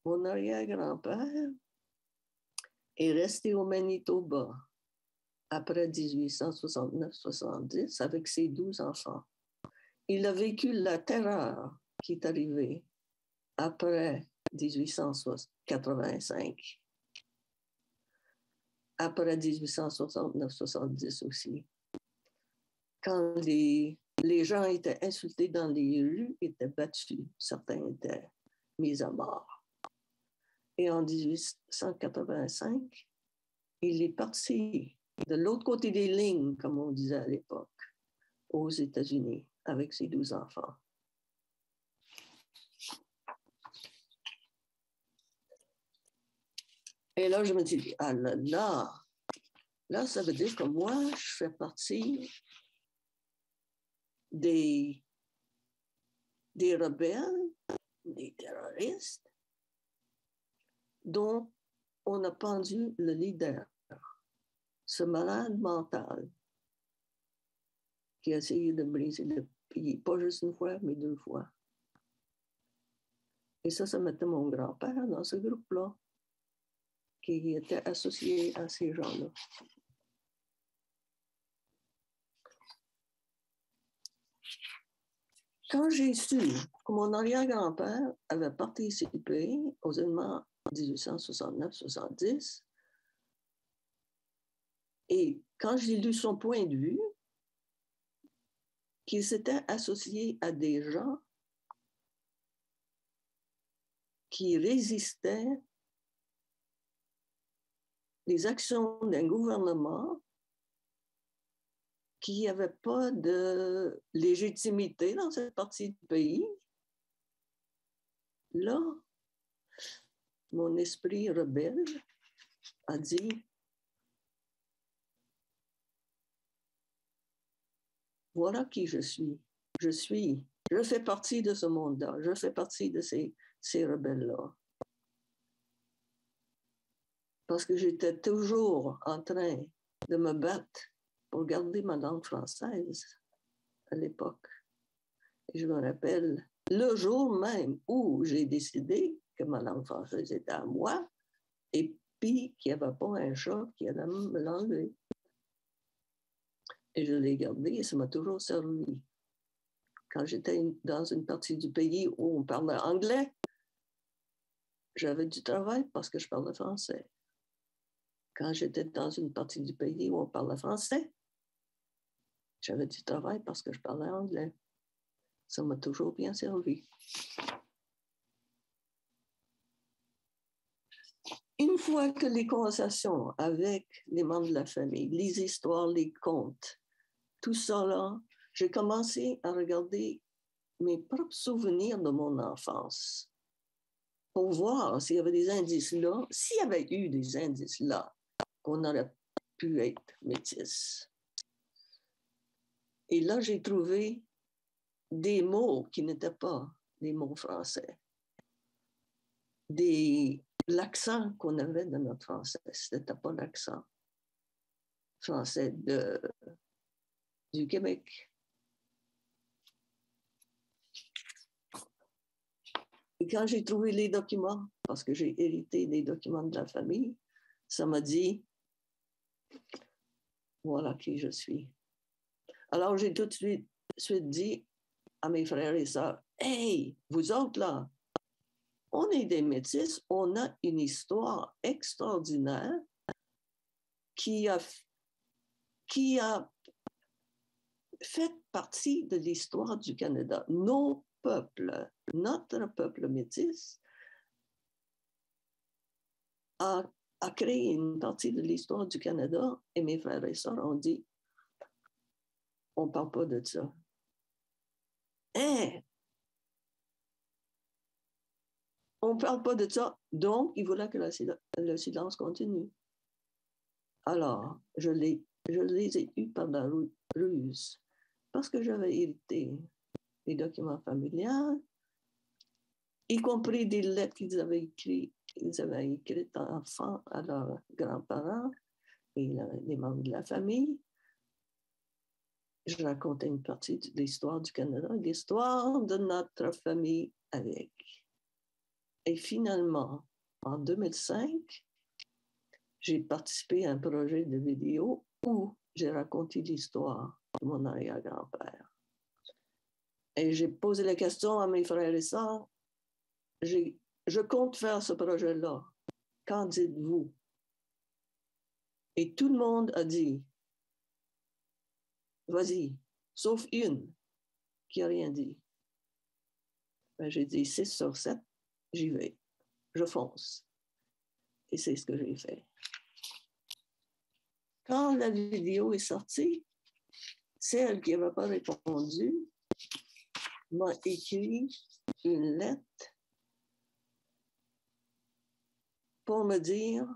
B: Mon arrière-grand-père est resté au Manitoba après 1869-70 avec ses douze enfants. Il a vécu la terreur qui est arrivée après 1885, après 1869-70 aussi, quand les, les gens étaient insultés dans les rues, étaient battus, certains étaient mis à mort. Et en 1885, il est parti de l'autre côté des lignes, comme on disait à l'époque, aux États-Unis, avec ses douze enfants. Et là, je me dis, ah là là, là, ça veut dire que moi, je fais partie des, des rebelles, des terroristes, dont on a pendu le leader ce malade mental qui a essayé de briser le pays, pas juste une fois, mais deux fois. Et ça, ça mettait mon grand-père dans ce groupe-là, qui était associé à ces gens-là. Quand j'ai su que mon arrière-grand-père avait participé aux événements 1869-70, et quand j'ai lu son point de vue, qu'il s'était associé à des gens qui résistaient les actions d'un gouvernement qui n'avait pas de légitimité dans cette partie du pays, là, mon esprit rebelle a dit, voilà qui je suis. Je suis, je fais partie de ce monde-là, je fais partie de ces, ces rebelles-là. Parce que j'étais toujours en train de me battre pour garder ma langue française à l'époque. Et je me rappelle le jour même où j'ai décidé que langue française était à moi et puis qu'il n'y avait pas un chat qui allait me l'enlever. Et je l'ai gardé et ça m'a toujours servi. Quand j'étais dans une partie du pays où on parlait anglais, j'avais du travail parce que je parlais français. Quand j'étais dans une partie du pays où on parlait français, j'avais du travail parce que je parlais anglais. Ça m'a toujours bien servi. Une fois que les conversations avec les membres de la famille, les histoires, les contes, tout ça là, j'ai commencé à regarder mes propres souvenirs de mon enfance pour voir s'il y avait des indices là, s'il y avait eu des indices là, qu'on aurait pu être métis. Et là, j'ai trouvé des mots qui n'étaient pas des mots français, des l'accent qu'on avait dans notre français, ce n'était pas l'accent français du Québec. Et quand j'ai trouvé les documents, parce que j'ai hérité des documents de la famille, ça m'a dit, voilà qui je suis. Alors j'ai tout de suite, suite dit à mes frères et sœurs, Hey, vous autres là, on est des métis, on a une histoire extraordinaire qui a, qui a fait partie de l'histoire du Canada. Nos peuples, notre peuple métis, a, a créé une partie de l'histoire du Canada et mes frères et sœurs ont dit, on ne parle pas de ça. On ne parle pas de ça, donc il voulait que le, silence continue. Alors, je, les, ai eus par la ruse, parce que j'avais hérité des documents familiaux, y compris des lettres qu'ils avaient écrites ils avaient écrites à leurs grands-parents et les membres de la famille. Je racontais une partie de l'histoire du Canada, l'histoire de notre famille avec. Et finalement, en 2005, j'ai participé à un projet de vidéo où j'ai raconté l'histoire de mon arrière-grand-père. Et j'ai posé la question à mes frères et sœurs. Je compte faire ce projet-là. Qu'en dites-vous? Et tout le monde a dit, vas-y, sauf une qui n'a rien dit. Ben, j'ai dit 6 sur 7, j'y vais, je fonce. Et c'est ce que j'ai fait. Quand la vidéo est sortie, celle qui n'avait pas répondu m'a écrit une lettre pour me dire,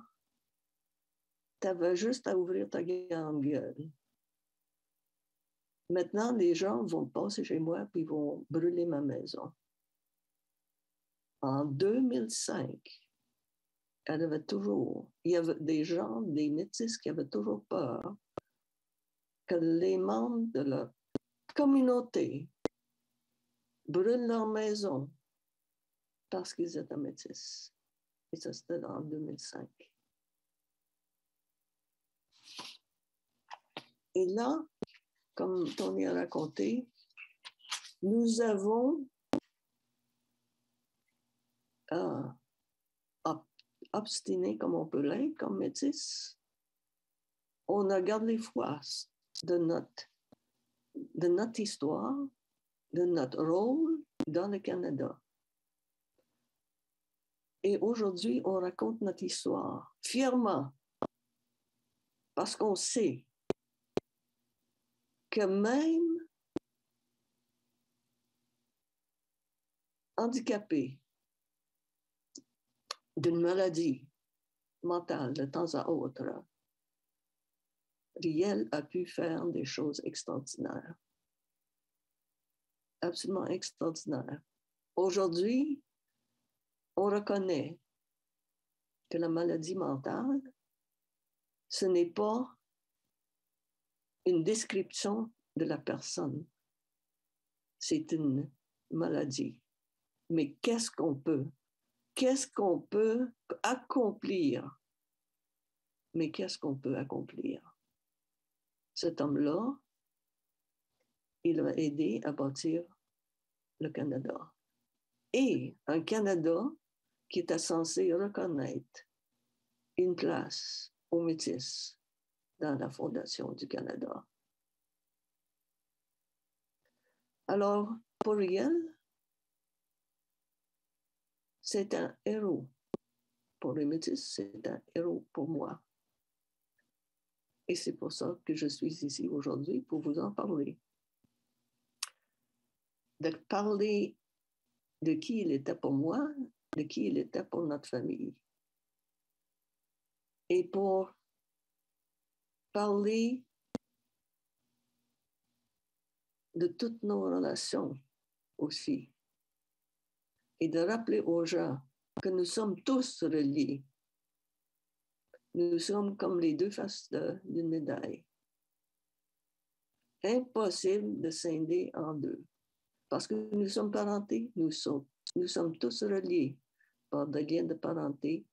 B: tu avais juste à ouvrir ta grande gueule. Maintenant, les gens vont passer chez moi puis vont brûler ma maison. En 2005, elle avait toujours, il y avait des gens, des métis qui avaient toujours peur que les membres de leur communauté brûlent leur maison parce qu'ils étaient métis. Et ça, c'était en 2005. Et là, comme Tony a raconté, nous avons euh, obstiné comme on peut l'être, comme métis. On a gardé foi de notre, de notre histoire, de notre rôle dans le Canada. Et aujourd'hui, on raconte notre histoire fièrement parce qu'on sait que même handicapé d'une maladie mentale de temps à autre, Riel a pu faire des choses extraordinaires, absolument extraordinaires. Aujourd'hui, on reconnaît que la maladie mentale, ce n'est pas une description de la personne, c'est une maladie. Mais qu'est-ce qu'on peut, qu'est-ce qu'on peut accomplir? Mais qu'est-ce qu'on peut accomplir? Cet homme-là, il a aidé à bâtir le Canada. Et un Canada qui était censé reconnaître une place aux métis dans la Fondation du Canada. Alors, pour Riel, c'est un héros. Pour les métis, c'est un héros pour moi. Et c'est pour ça que je suis ici aujourd'hui pour vous en parler. De parler de qui il était pour moi de qui il était pour notre famille. Et pour parler de toutes nos relations aussi. Et de rappeler aux gens que nous sommes tous reliés. Nous sommes comme les deux faces d'une médaille. Impossible de scinder en deux. Parce que nous sommes parentés, nous sommes, tous reliés par des liens de parenté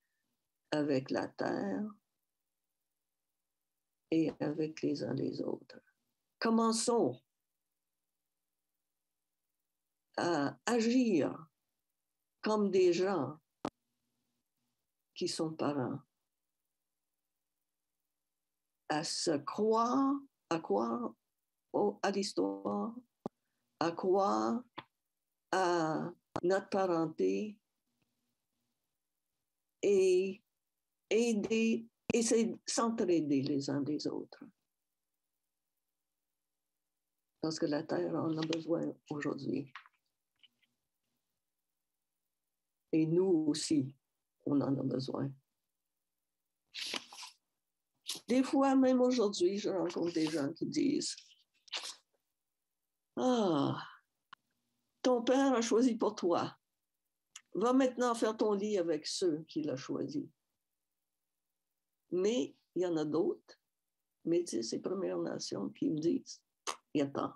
B: avec la terre et avec les uns les autres. Commençons à agir comme des gens qui sont parents, à se croire, à croire à l'histoire, à croire à notre parenté et aider et s'entraider les uns des autres. Parce que la Terre en a besoin aujourd'hui. Et nous aussi, on en a besoin. Des fois, même aujourd'hui, je rencontre des gens qui disent Ah, ton père a choisi pour toi. Va maintenant faire ton lit avec ceux qu'il a choisis. Mais il y en a d'autres, métis et Premières Nations, qui me disent Il y a temps.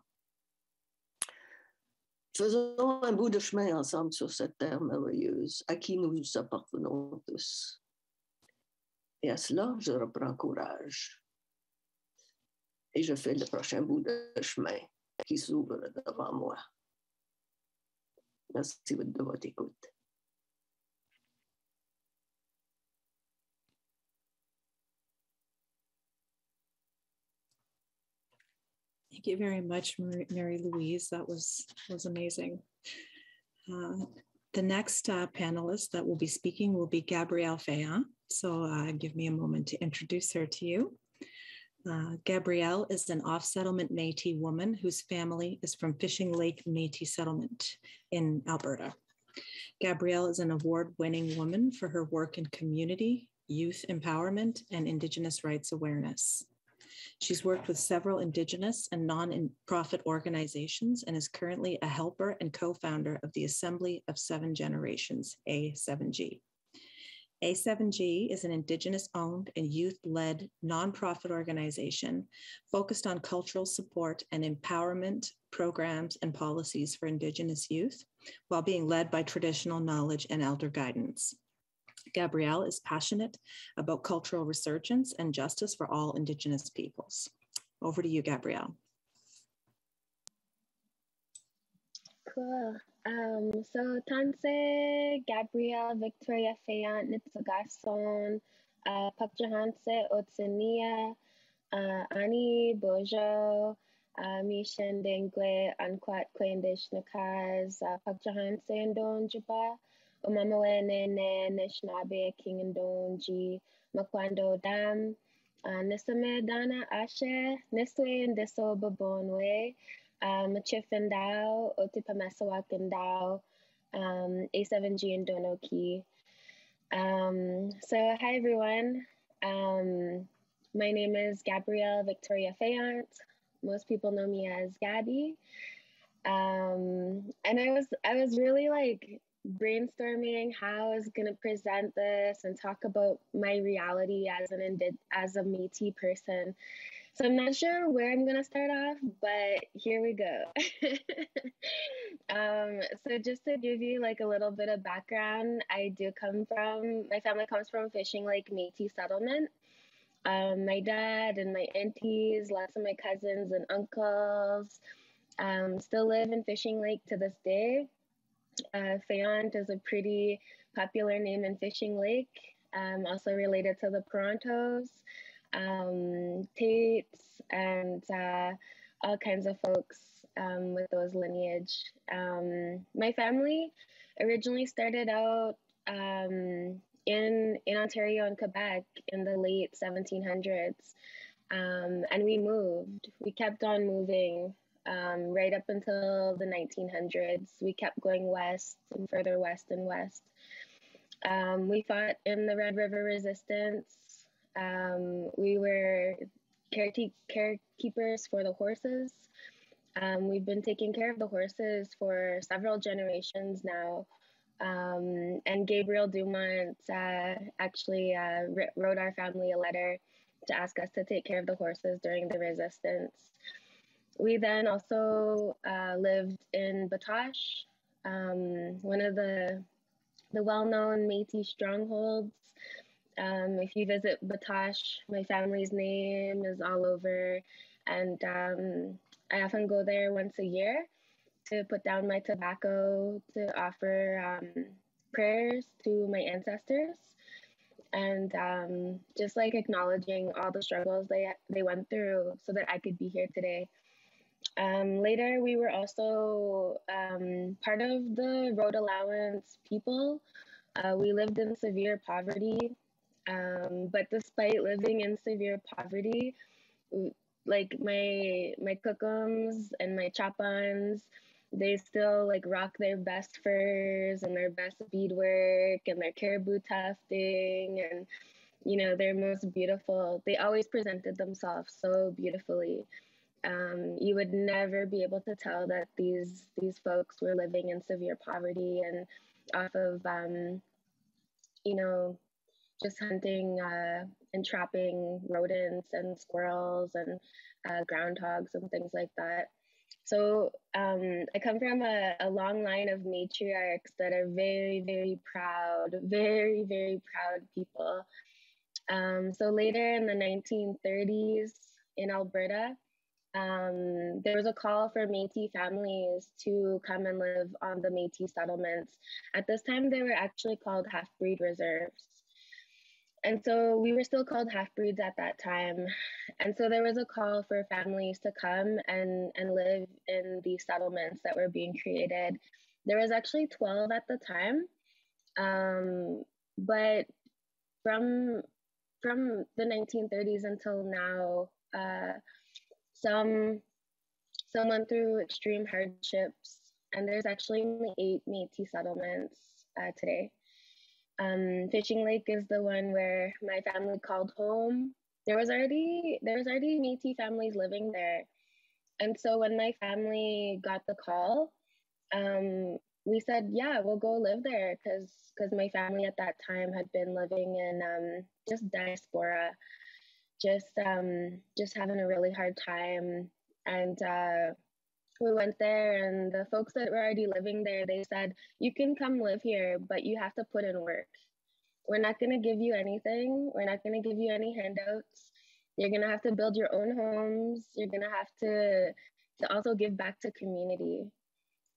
B: Faisons un bout de chemin ensemble sur cette terre merveilleuse à qui nous appartenons tous. Et à cela, je reprends courage. Et je fais le prochain bout de chemin qui s'ouvre devant moi. Merci de votre écoute.
A: Thank you very much, Mary Louise. That was was amazing. Uh, the next uh, panelist that will be speaking will be Gabrielle Fayant. So uh, give me a moment to introduce her to you. Uh, Gabrielle is an off-settlement Métis woman whose family is from Fishing Lake Métis Settlement in Alberta. Gabrielle is an award-winning woman for her work in community, youth empowerment, and Indigenous rights awareness. She's worked with several Indigenous and non-profit organizations and is currently a helper and co-founder of the Assembly of Seven Generations, A7G. A7G is an Indigenous owned and youth led nonprofit organization focused on cultural support and empowerment programs and policies for Indigenous youth while being led by traditional knowledge and elder guidance. Gabrielle is passionate about cultural resurgence and justice for all Indigenous peoples. Over to you, Gabrielle.
D: Cool. Um, so Tanse, Gabrielle, Victoria Fayant, Nipsagason, uh, Pakjahanse, Otsenia, uh, Ani Bojo, uh, Dengue, Anquat Quendish Nakaz, uh, Pakjahanse and Donjaba, King and Donji, Makwando Dam, Nisame Dana Ashe, Niswe and Deso Babonwe, um, Chifendao, Otipamasawakandow, um, A7G and Donoki. Um, so, hi everyone. Um, my name is Gabrielle Victoria Fayant. Most people know me as Gabby. Um, and I was I was really like brainstorming how I was gonna present this and talk about my reality as an as a Métis person so I'm not sure where I'm gonna start off, but here we go. um, so just to give you like a little bit of background, I do come from my family comes from Fishing Lake Métis settlement. Um, my dad and my aunties, lots of my cousins and uncles, um, still live in Fishing Lake to this day. Uh, Fayant is a pretty popular name in Fishing Lake, um, also related to the Parontos um, Tates, and uh, all kinds of folks um, with those lineage. Um, my family originally started out um, in in Ontario and Quebec in the late 1700s, um, and we moved. We kept on moving um, right up until the 1900s. We kept going west and further west and west. Um, we fought in the Red River Resistance. Um, we were carete- carekeepers for the horses. Um, we've been taking care of the horses for several generations now. Um, and Gabriel Dumont uh, actually uh, wrote our family a letter to ask us to take care of the horses during the resistance. We then also uh, lived in Batoche, um, one of the the well-known Métis strongholds um, if you visit Batoche, my family's name is all over, and um, I often go there once a year to put down my tobacco to offer um, prayers to my ancestors and um, just like acknowledging all the struggles they they went through so that I could be here today. Um, later, we were also um, part of the road allowance people. Uh, we lived in severe poverty, um, but despite living in severe poverty, like my my kokums and my chapans, they still like rock their best furs and their best beadwork and their caribou tufting and you know their most beautiful. They always presented themselves so beautifully. Um, you would never be able to tell that these these folks were living in severe poverty and off of um, you know just hunting uh, and trapping rodents and squirrels and uh, groundhogs and things like that. So um, I come from a, a long line of matriarchs that are very, very proud, very, very proud people. Um, so later in the 1930s in Alberta, um, there was a call for Métis families to come and live on the Métis settlements. At this time, they were actually called half breed reserves. And so we were still called half breeds at that time. And so there was a call for families to come and, and live in these settlements that were being created. There was actually 12 at the time. Um, but from from the 1930s until now, uh, some some went through extreme hardships, and there's actually only eight Métis settlements uh, today. Um, Fishing Lake is the one where my family called home. There was already there was already Métis families living there, and so when my family got the call, um, we said, "Yeah, we'll go live there," because because my family at that time had been living in um, just diaspora just um, just having a really hard time. And uh, we went there, and the folks that were already living there, they said, "You can come live here, but you have to put in work. We're not going to give you anything. We're not going to give you any handouts. You're going to have to build your own homes. You're going to have to to also give back to community."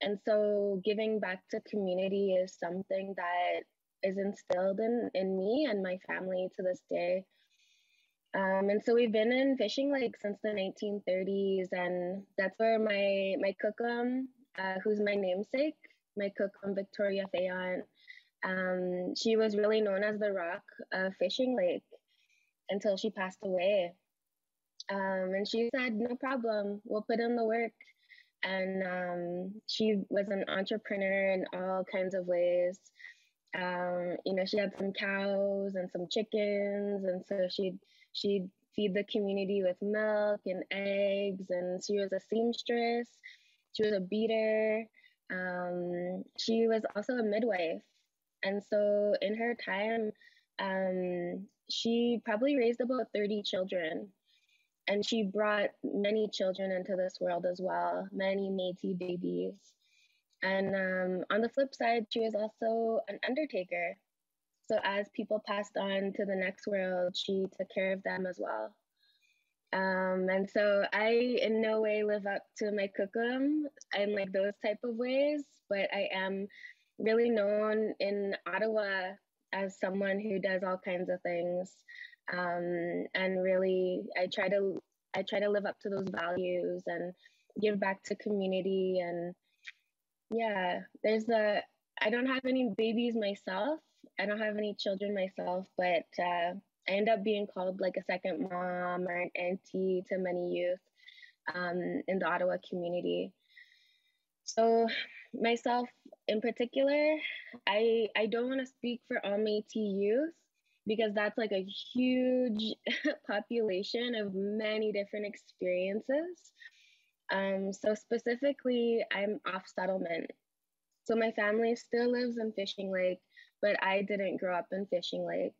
D: And so, giving back to community is something that is instilled in, in me and my family to this day. Um, and so we've been in Fishing Lake since the 1930s, and that's where my my kokum, uh, who's my namesake, my kokum Victoria Fayant, um, she was really known as the Rock of Fishing Lake until she passed away. Um, and she said, "No problem, we'll put in the work." And um, she was an entrepreneur in all kinds of ways. Um, you know, she had some cows and some chickens, and so she'd She'd feed the community with milk and eggs, and she was a seamstress. She was a beater. Um, she was also a midwife. And so in her time, um, she probably raised about 30 children. And she brought many children into this world as well, many Métis babies. And um, on the flip side, she was also an undertaker. So as people passed on to the next world, she took care of them as well. Um, and so I in no way live up to my kokum in like those type of ways, but I am really known in Ottawa as someone who does all kinds of things. Um, and really I try to I try to live up to those values and give back to community and yeah, there's the I don't have any babies myself, I don't have any children myself, but uh, I end up being called like a second mom or an auntie to many youth um, in the Ottawa community. So myself in particular, I I don't want to speak for all Métis youth because that's like a huge population of many different experiences. Um, so specifically, I'm off settlement. So my family still lives in Fishing Lake, but I didn't grow up in Fishing Lake.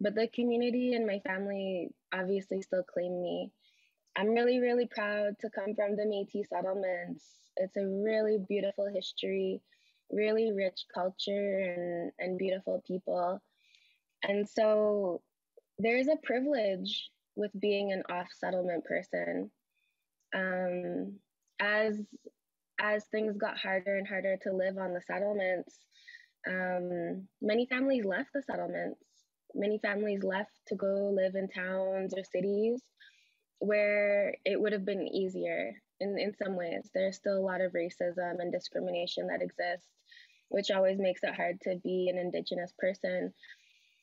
D: But the community and my family obviously still claim me. I'm really, really proud to come from the Metis settlements. It's a really beautiful history, really rich culture, and, and beautiful people. And so there's a privilege with being an off settlement person. Um, as as things got harder and harder to live on the settlements, um, many families left the settlements. Many families left to go live in towns or cities where it would have been easier in, in some ways. There's still a lot of racism and discrimination that exists, which always makes it hard to be an Indigenous person.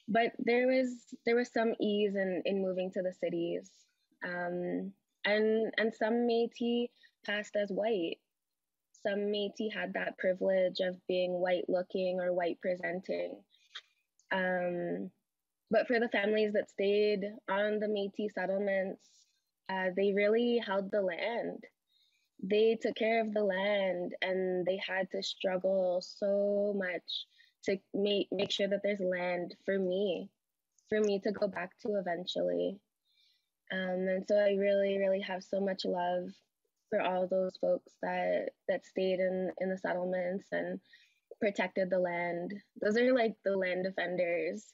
D: But there was there was some ease in, in moving to the cities. Um, and and some Métis passed as white. Some Métis had that privilege of being white looking or white presenting. Um, but for the families that stayed on the Métis settlements, uh, they really held the land. They took care of the land and they had to struggle so much to make, make sure that there's land for me, for me to go back to eventually. Um, and so I really, really have so much love for all those folks that that stayed in in the settlements and protected the land. Those are like the land defenders,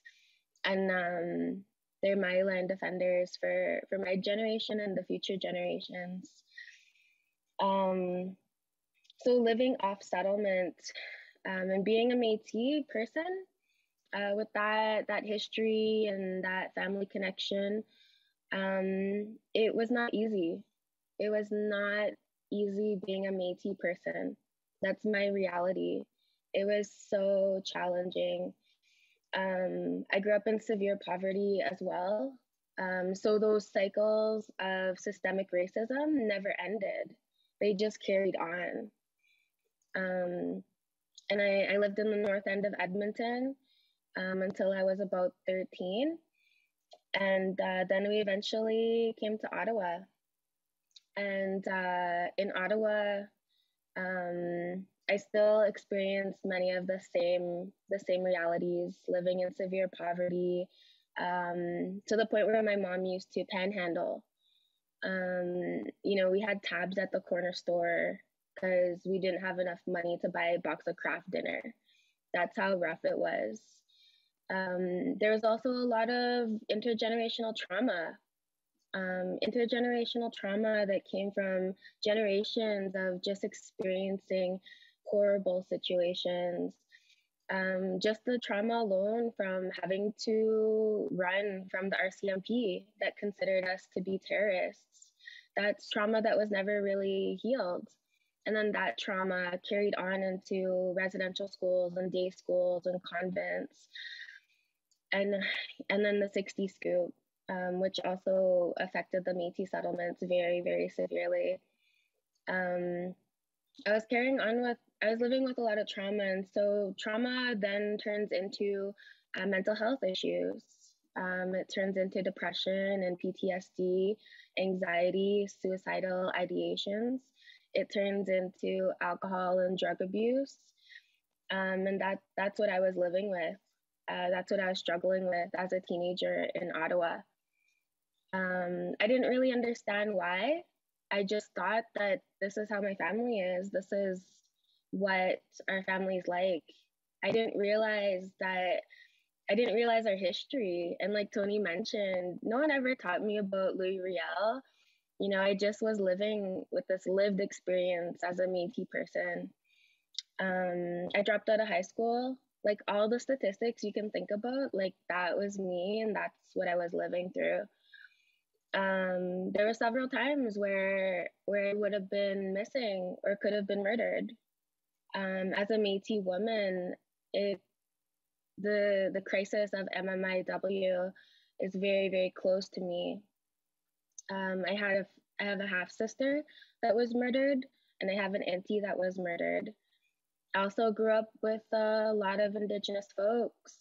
D: and um, they're my land defenders for for my generation and the future generations. Um, so living off settlement um, and being a Métis person uh, with that that history and that family connection um, it was not easy. It was not easy being a Métis person. That's my reality. It was so challenging. Um, I grew up in severe poverty as well. Um, so those cycles of systemic racism never ended. They just carried on. Um, and I, I, lived in the north end of Edmonton um, until I was about 13 and uh, then we eventually came to Ottawa. And uh, in Ottawa, um, I still experience many of the same the same realities, living in severe poverty, um, to the point where my mom used to panhandle. Um, you know, we had tabs at the corner store because we didn't have enough money to buy a box of Kraft dinner. That's how rough it was. Um, there was also a lot of intergenerational trauma, um, intergenerational trauma that came from generations of just experiencing horrible situations. Um, just the trauma alone from having to run from the RCMP that considered us to be terrorists. That's trauma that was never really healed. And then that trauma carried on into residential schools and day schools and convents and and then the 60 scoop, um, which also affected the Métis settlements very very severely. Um, I was carrying on with I was living with a lot of trauma, and so trauma then turns into uh, mental health issues. Um, it turns into depression and PTSD, anxiety, suicidal ideations. It turns into alcohol and drug abuse, um, and that that's what I was living with. Uh, that's what I was struggling with as a teenager in Ottawa. Um, I didn't really understand why. I just thought that this is how my family is. This is what our family's like. I didn't realize that I didn't realize our history. And like Tony mentioned, no one ever taught me about Louis Riel. You know, I just was living with this lived experience as a Métis person. Um, I dropped out of high school like all the statistics you can think about like that was me and that's what i was living through um, there were several times where where i would have been missing or could have been murdered. Um, as a métis woman it the the crisis of mmiw is very very close to me. Um, i had a i have a half sister that was murdered and i have an auntie that was murdered. I also grew up with a lot of Indigenous folks.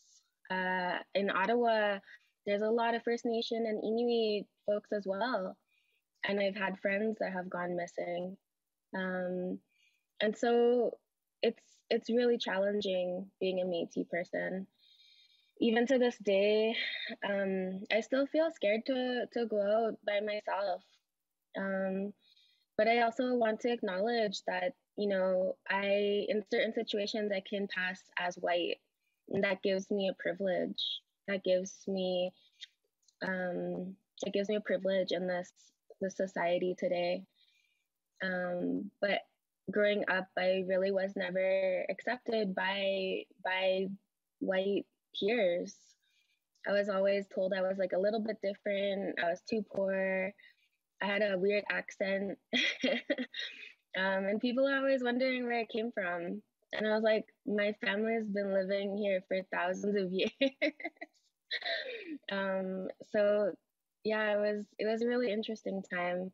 D: Uh, in Ottawa, there's a lot of First Nation and Inuit folks as well. And I've had friends that have gone missing. Um, and so it's it's really challenging being a Métis person. Even to this day, um, I still feel scared to to go out by myself. Um, but I also want to acknowledge that you know, I, in certain situations, I can pass as white. And that gives me a privilege. That gives me, um, it gives me a privilege in this, the society today. Um, but growing up, I really was never accepted by by white peers. I was always told I was like a little bit different. I was too poor. I had a weird accent. um, and people are always wondering where I came from. And I was like, my family has been living here for thousands of years. um, so yeah, it was it was a really interesting time.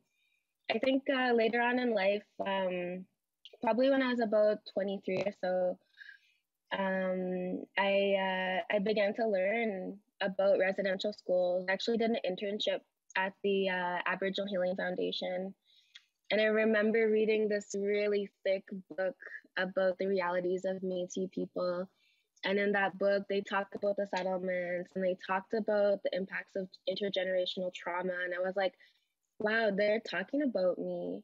D: I think uh, later on in life, um, probably when I was about 23 or so, um, I uh, I began to learn about residential schools. I actually did an internship at the uh, Aboriginal Healing Foundation, and I remember reading this really thick book about the realities of Métis people. And in that book, they talked about the settlements and they talked about the impacts of intergenerational trauma. And I was like, wow, they're talking about me.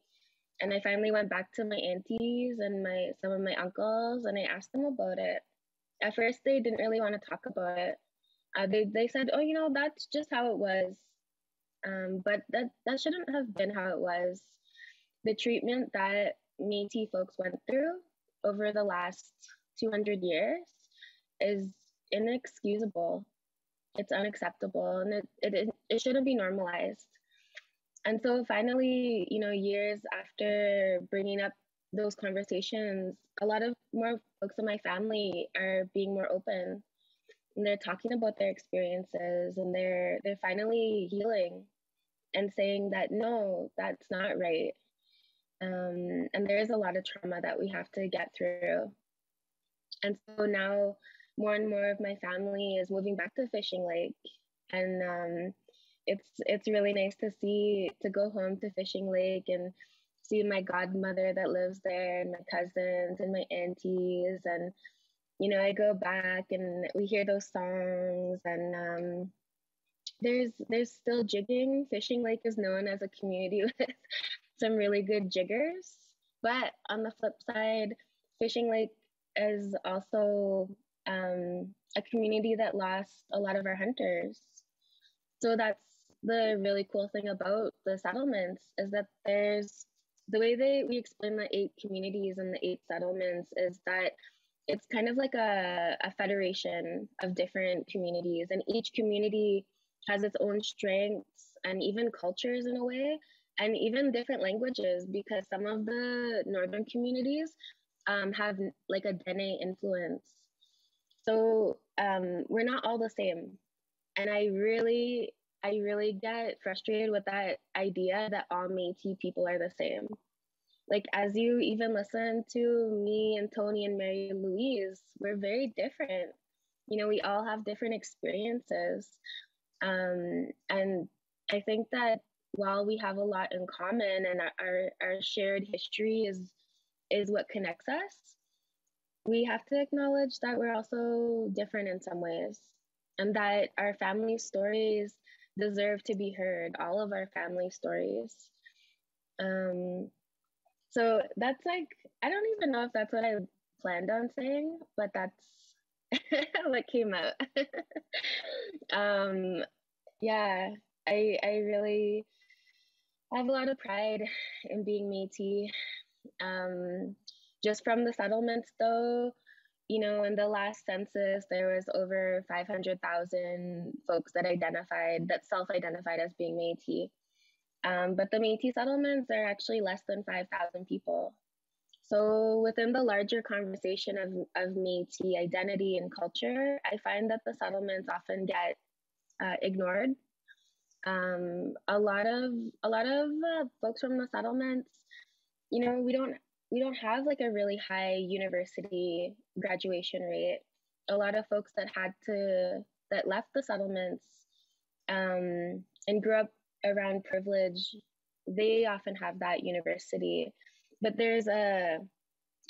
D: And I finally went back to my aunties and my some of my uncles and I asked them about it. At first, they didn't really want to talk about it. Uh, they they said, "Oh, you know, that's just how it was," um, but that that shouldn't have been how it was. The treatment that Métis folks went through over the last 200 years is inexcusable. It's unacceptable, and it, it it shouldn't be normalized and so finally, you know, years after bringing up those conversations, a lot of more folks in my family are being more open and they're talking about their experiences and they're they're finally healing and saying that no, that's not right. Um, and there is a lot of trauma that we have to get through. And so now more and more of my family is moving back to Fishing Lake. And um, it's it's really nice to see to go home to Fishing Lake and see my godmother that lives there and my cousins and my aunties and you know I go back and we hear those songs and um, there's there's still jigging. Fishing Lake is known as a community with some really good jiggers, but on the flip side, Fishing Lake is also um, a community that lost a lot of our hunters. So that's the really cool thing about the settlements is that there's the way that we explain the eight communities and the eight settlements is that it's kind of like a, a federation of different communities and each community has its own strengths and even cultures in a way and even different languages because some of the northern communities um, have like a Dene influence. So um, we're not all the same. And I really I really get frustrated with that idea that all Métis people are the same. Like as you even listen to me and Tony and Mary Louise, we're very different. You know, we all have different experiences. Um, and I think that while we have a lot in common and our, our shared history is is what connects us, we have to acknowledge that we're also different in some ways and that our family stories deserve to be heard, all of our family stories. Um, so that's like, I don't even know if that's what I planned on saying, but that's what came out. um, yeah, I, I really have a lot of pride in being Métis. Um, just from the settlements, though, you know, in the last census, there was over 500,000 folks that identified, that self-identified as being Métis. Um, but the Métis settlements are actually less than 5,000 people. So within the larger conversation of, of Métis identity and culture, I find that the settlements often get uh, ignored. Um, a lot of a lot of uh, folks from the settlements, you know, we don't we don't have like a really high university graduation rate. A lot of folks that had to that left the settlements um, and grew up around privilege, they often have that university. But there's a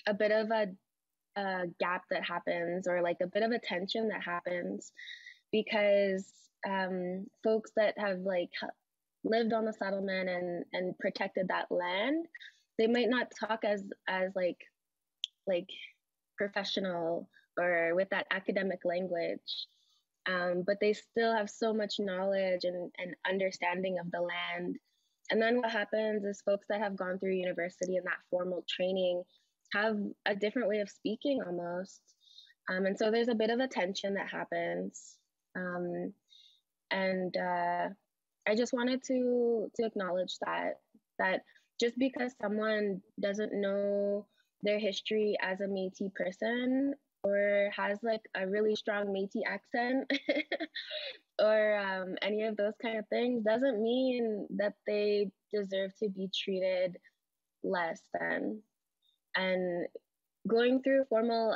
D: a bit of a, a gap that happens, or like a bit of a tension that happens, because um, folks that have like lived on the settlement and and protected that land they might not talk as as like like professional or with that academic language um, but they still have so much knowledge and, and understanding of the land and then what happens is folks that have gone through university and that formal training have a different way of speaking almost. Um, and so there's a bit of a tension that happens. Um, and uh, I just wanted to to acknowledge that that just because someone doesn't know their history as a Métis person or has like a really strong Métis accent or um, any of those kind of things doesn't mean that they deserve to be treated less than. And going through formal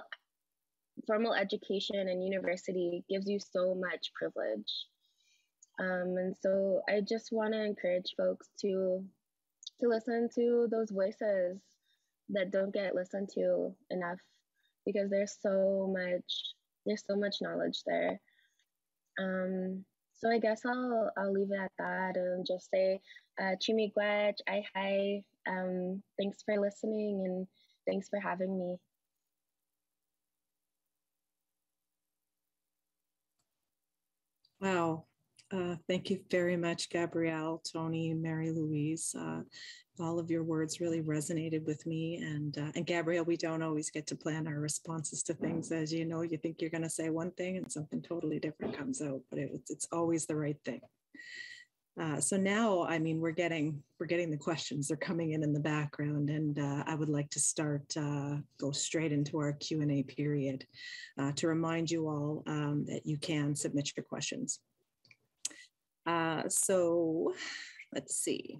D: formal education and university gives you so much privilege. Um, and so I just want to encourage folks to to listen to those voices that don't get listened to enough because there's so much there's so much knowledge there. Um, so I guess I'll I'll leave it at that and just say uh, Chimigwech, I hi. Um, thanks for listening and thanks for having me.
A: Wow. Uh, thank you very much, Gabrielle, Tony, Mary Louise. Uh, all of your words really resonated with me. And uh, and Gabrielle, we don't always get to plan our responses to things, as you know. You think you're going to say one thing, and something totally different comes out, but it, it's always the right thing. Uh, so now, I mean, we're getting we're getting the questions. They're coming in in the background, and uh, I would like to start uh, go straight into our Q and A period uh, to remind you all um, that you can submit your questions. Uh, so, let's see.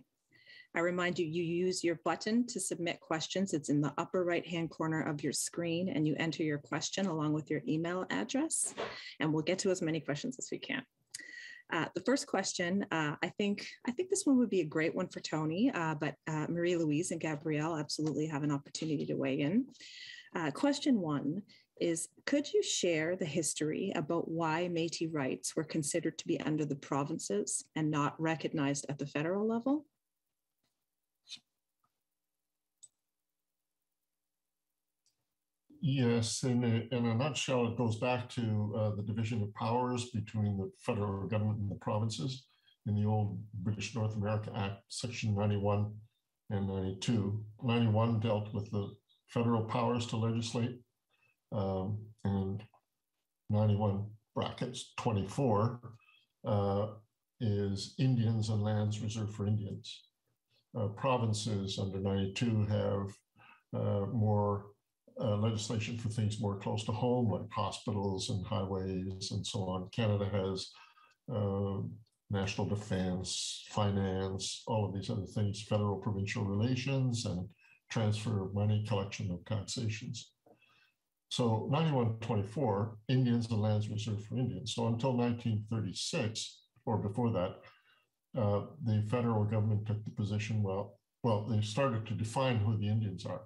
A: I remind you, you use your button to submit questions. It's in the upper right-hand corner of your screen and you enter your question along with your email address and we'll get to as many questions as we can. Uh, the first question, uh, I think, I think this one would be a great one for Tony, uh, but uh, Marie Louise and Gabrielle absolutely have an opportunity to weigh in. Uh, question one is, could you share the history about why Métis rights were considered to be under the provinces and not recognized at the federal level?
C: Yes, in a, in a nutshell, it goes back to uh, the division of powers between the federal government and the provinces in the old British North America Act, Section 91 and 92. 91 dealt with the federal powers to legislate, um, and 91 brackets 24 uh, is Indians and lands reserved for Indians. Uh, provinces under 92 have uh, more uh, legislation for things more close to home, like hospitals and highways and so on. Canada has uh, national defense, finance, all of these other things, federal provincial relations, and transfer of money, collection of taxations. So 9124, Indians and lands reserved for Indians. So until 1936, or before that, uh, the federal government took the position, well, well, they started to define who the Indians are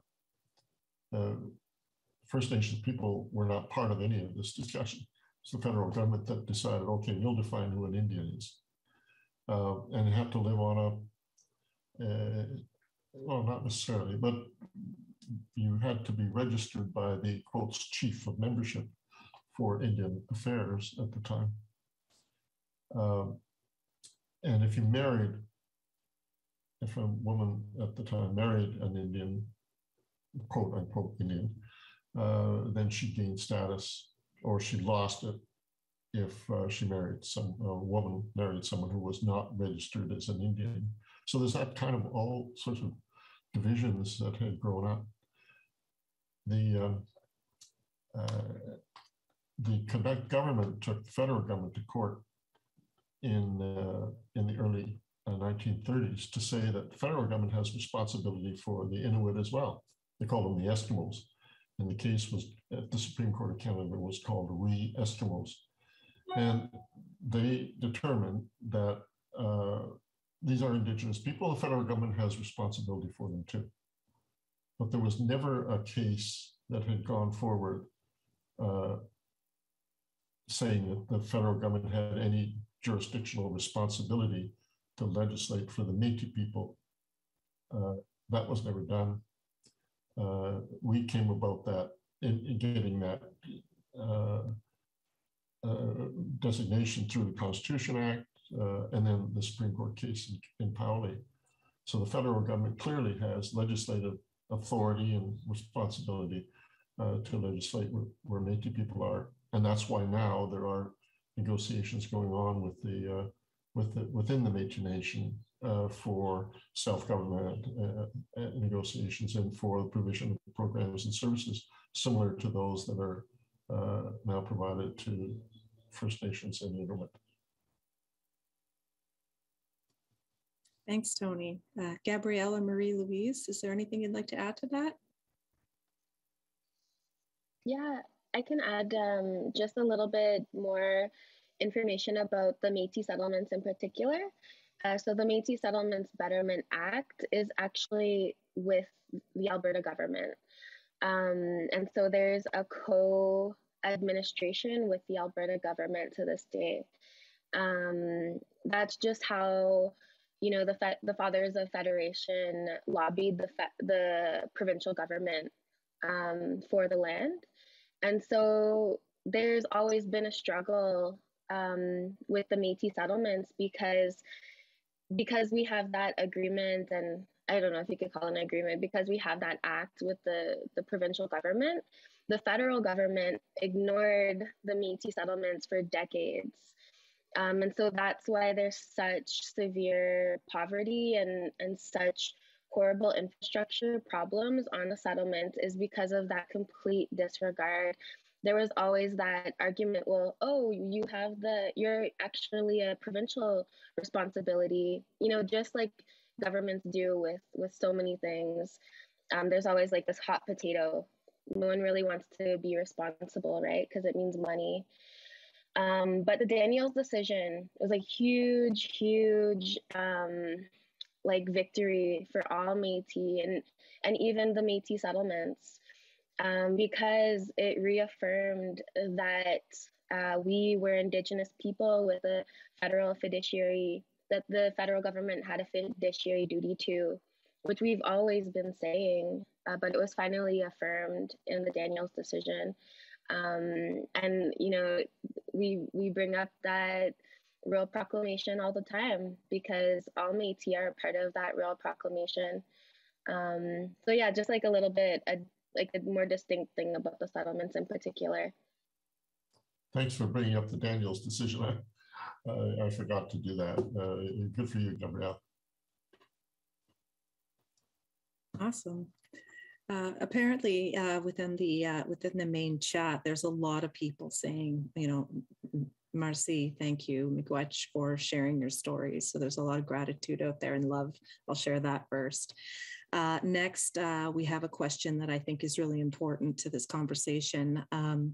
C: uh, First Nations people were not part of any of this discussion. It's the federal government that decided, okay, you'll define who an Indian is. Uh, and have to live on a, uh, well, not necessarily, but you had to be registered by the quotes chief of membership for Indian affairs at the time. Um, and if you married, if a woman at the time married an Indian, quote unquote Indian, uh, then she gained status or she lost it if uh, she married some woman married someone who was not registered as an Indian. So there's that kind of all sorts of divisions that had grown up. The um, uh, the Quebec government took the federal government to court in uh, in the early 1930s uh, to say that the federal government has responsibility for the Inuit as well. They call them the Eskimos. And the case was at the Supreme Court of Canada was called re Eskimos. And they determined that uh, these are Indigenous people. The federal government has responsibility for them too. But there was never a case that had gone forward uh, saying that the federal government had any jurisdictional responsibility to legislate for the Métis people. Uh, that was never done. Uh, we came about that in, in getting that uh, uh, designation through the Constitution Act uh, and then the Supreme Court case in, in. So the federal government clearly has legislative authority and responsibility uh, to legislate where, where Métis people are, and that's why now there are negotiations going on with the uh, with the, within the Métis Nation uh, for self-government uh, uh, negotiations and for the provision of programs and services similar to those that are uh, now provided to First Nations and Inuit.
A: Thanks, Tony. Uh, Gabriella Marie Louise, is there anything you'd like to add to that?
D: Yeah, I can add um, just a little bit more information about the Métis settlements in particular. Uh, so the Métis Settlements Betterment Act is actually with the Alberta government. Um, and so there's a co administration with the Alberta government to this day. Um, that's just how, you know, the fe- the Fathers of Federation lobbied the fe- the provincial government um, for the land, and so there's always been a struggle um, with the Métis settlements because because we have that agreement and I don't know if you could call it an agreement because we have that act with the, the provincial government. The federal government ignored the Métis settlements for decades. Um, and so that's why there's such severe poverty and, and such horrible infrastructure problems on the settlement is because of that complete disregard. There was always that argument well oh you have the you're actually a provincial responsibility. You know just like governments do with with so many things um, there's always like this hot potato. No one really wants to be responsible right? Because it means money um, but the daniels decision was a huge huge um, like victory for all metis and and even the metis settlements um, because it reaffirmed that uh, we were Indigenous people with a federal fiduciary, that the federal government had a fiduciary duty to, which we've always been saying, uh, but it was finally affirmed in the Daniels decision. Um, and, you know, we, we bring up that Royal Proclamation all the time because all Métis are part of that Royal Proclamation. Um, so yeah, just like a little bit a like a more distinct thing about the settlements in particular.
C: Thanks for bringing up the Daniels decision. I, uh, I forgot to do that. Uh, good for you, Gabrielle.
A: Awesome. Uh, apparently, uh, within the uh, within the main chat, there's a lot of people saying, you know, Marcy, thank you, Miigwech, for sharing your stories. So there's a lot of gratitude out there and love. I'll share that first. Uh, next, uh, we have a question that I think is really important to this conversation. Um,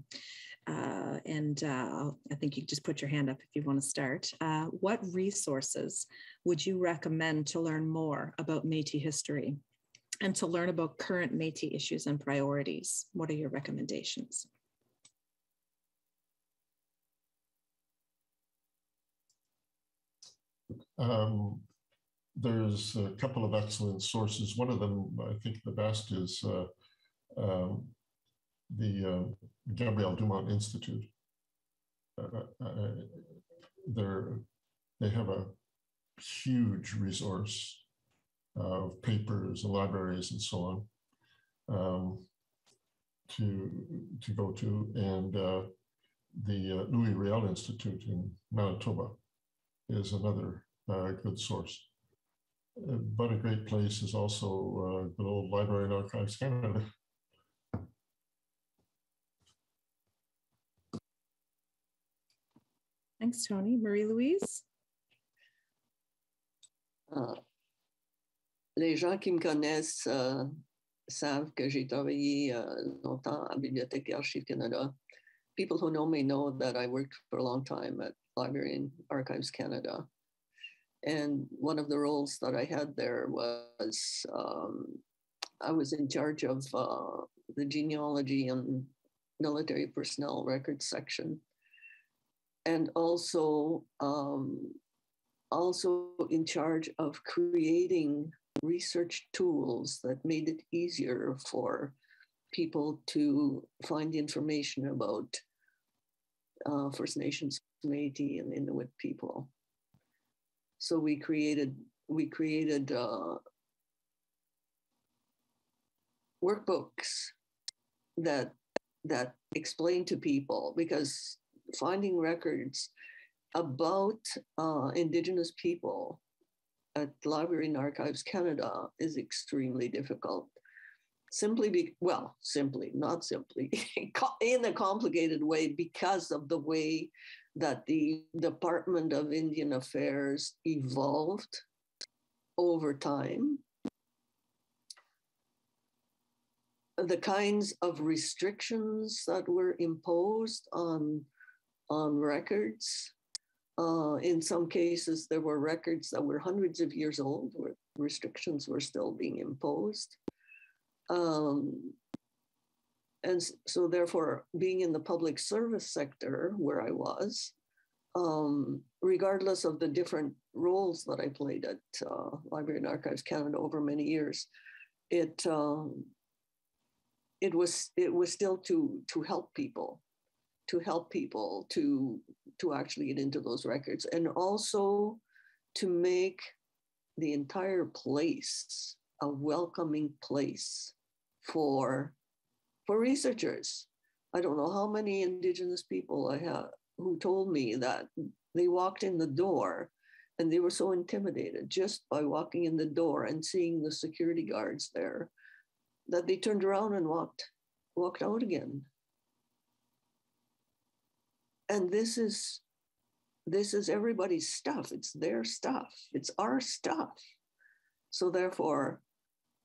A: uh, and uh, I think you just put your hand up if you want to start. Uh, what resources would you recommend to learn more about Métis history and to learn about current Métis issues and priorities? What are your recommendations?
C: Um, there's a couple of excellent sources. One of them, I think the best, is uh, um, the uh, Gabriel Dumont Institute. Uh, uh, uh they have a huge resource of papers and libraries and so on um, to, to go to. And uh, the Louis Riel Institute in Manitoba is another good source but a great place is also uh, good old Library and Archives Canada.
A: Thanks, Tony. Marie-Louise?
B: Uh, les gens qui me connaissent uh, savent que j'ai travaillé uh, longtemps à Bibliothèque et Archives Canada. People who know me know that I worked for a long time at Library and Archives Canada. And one of the roles that I had there was um, I was in charge of uh, the genealogy and military personnel records section, and also um, also in charge of creating research tools that made it easier for people to find information about uh, First Nations, Métis, and Inuit people. So we created we created uh, workbooks that that explain to people because finding records about uh, Indigenous people at Library and Archives Canada is extremely difficult. Simply be well, simply, not simply, in a complicated way because of the way that the Department of Indian Affairs evolved over time. The kinds of restrictions that were imposed on, on records uh, in some cases, there were records that were hundreds of years old where restrictions were still being imposed. Um, and so, therefore, being in the public service sector where I was, um, regardless of the different roles that I played at uh, Library and Archives Canada over many years, it um, it was it was still to to help people to help people to to actually get into those records and also to make the entire place a welcoming place for for researchers. I don't know how many indigenous people i have who told me that they walked in the door and they were so intimidated just by walking in the door and seeing the security guards there that they turned around and walked walked out again and this is this is everybody's stuff. It's their stuff. It's our stuff. So therefore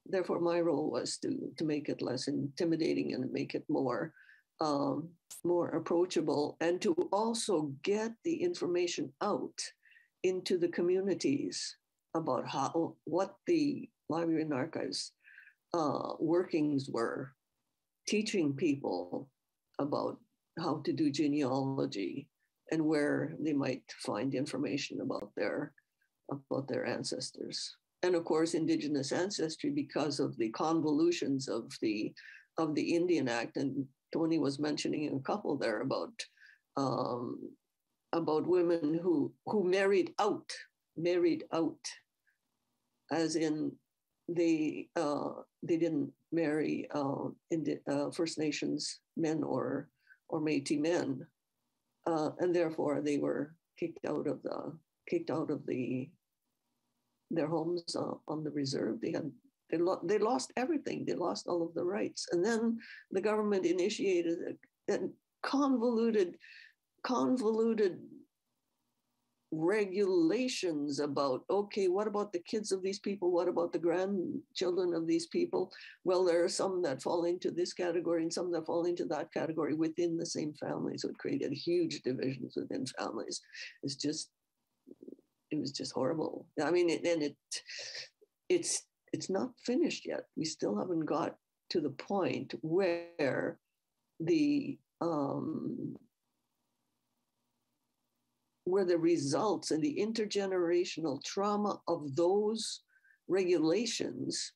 B: therefore my role was to to make it less intimidating and make it more um, more approachable and to also get the information out into the communities about how what the library and archives uh, workings were teaching people about how to do genealogy and where they might find information about their about their ancestors. And of course indigenous ancestry because of the convolutions of the of the indian act and tony was mentioning a couple there about um, about women who who married out married out as in they uh, they didn't marry uh, in the, uh, First Nations men or or Métis men, uh, and therefore they were kicked out of the kicked out of the their homes uh, on the reserve. They had they, lo- they lost everything. They lost all of the rights, and then the government initiated a, a convoluted convoluted regulations about okay what about the kids of these people? What about the grandchildren of these people? Well there are some that fall into this category and some that fall into that category within the same family so it created huge divisions within families. It's just it was just horrible. I mean it, and it it's it's not finished yet. We still haven't got to the point where the um, where the results and the intergenerational trauma of those regulations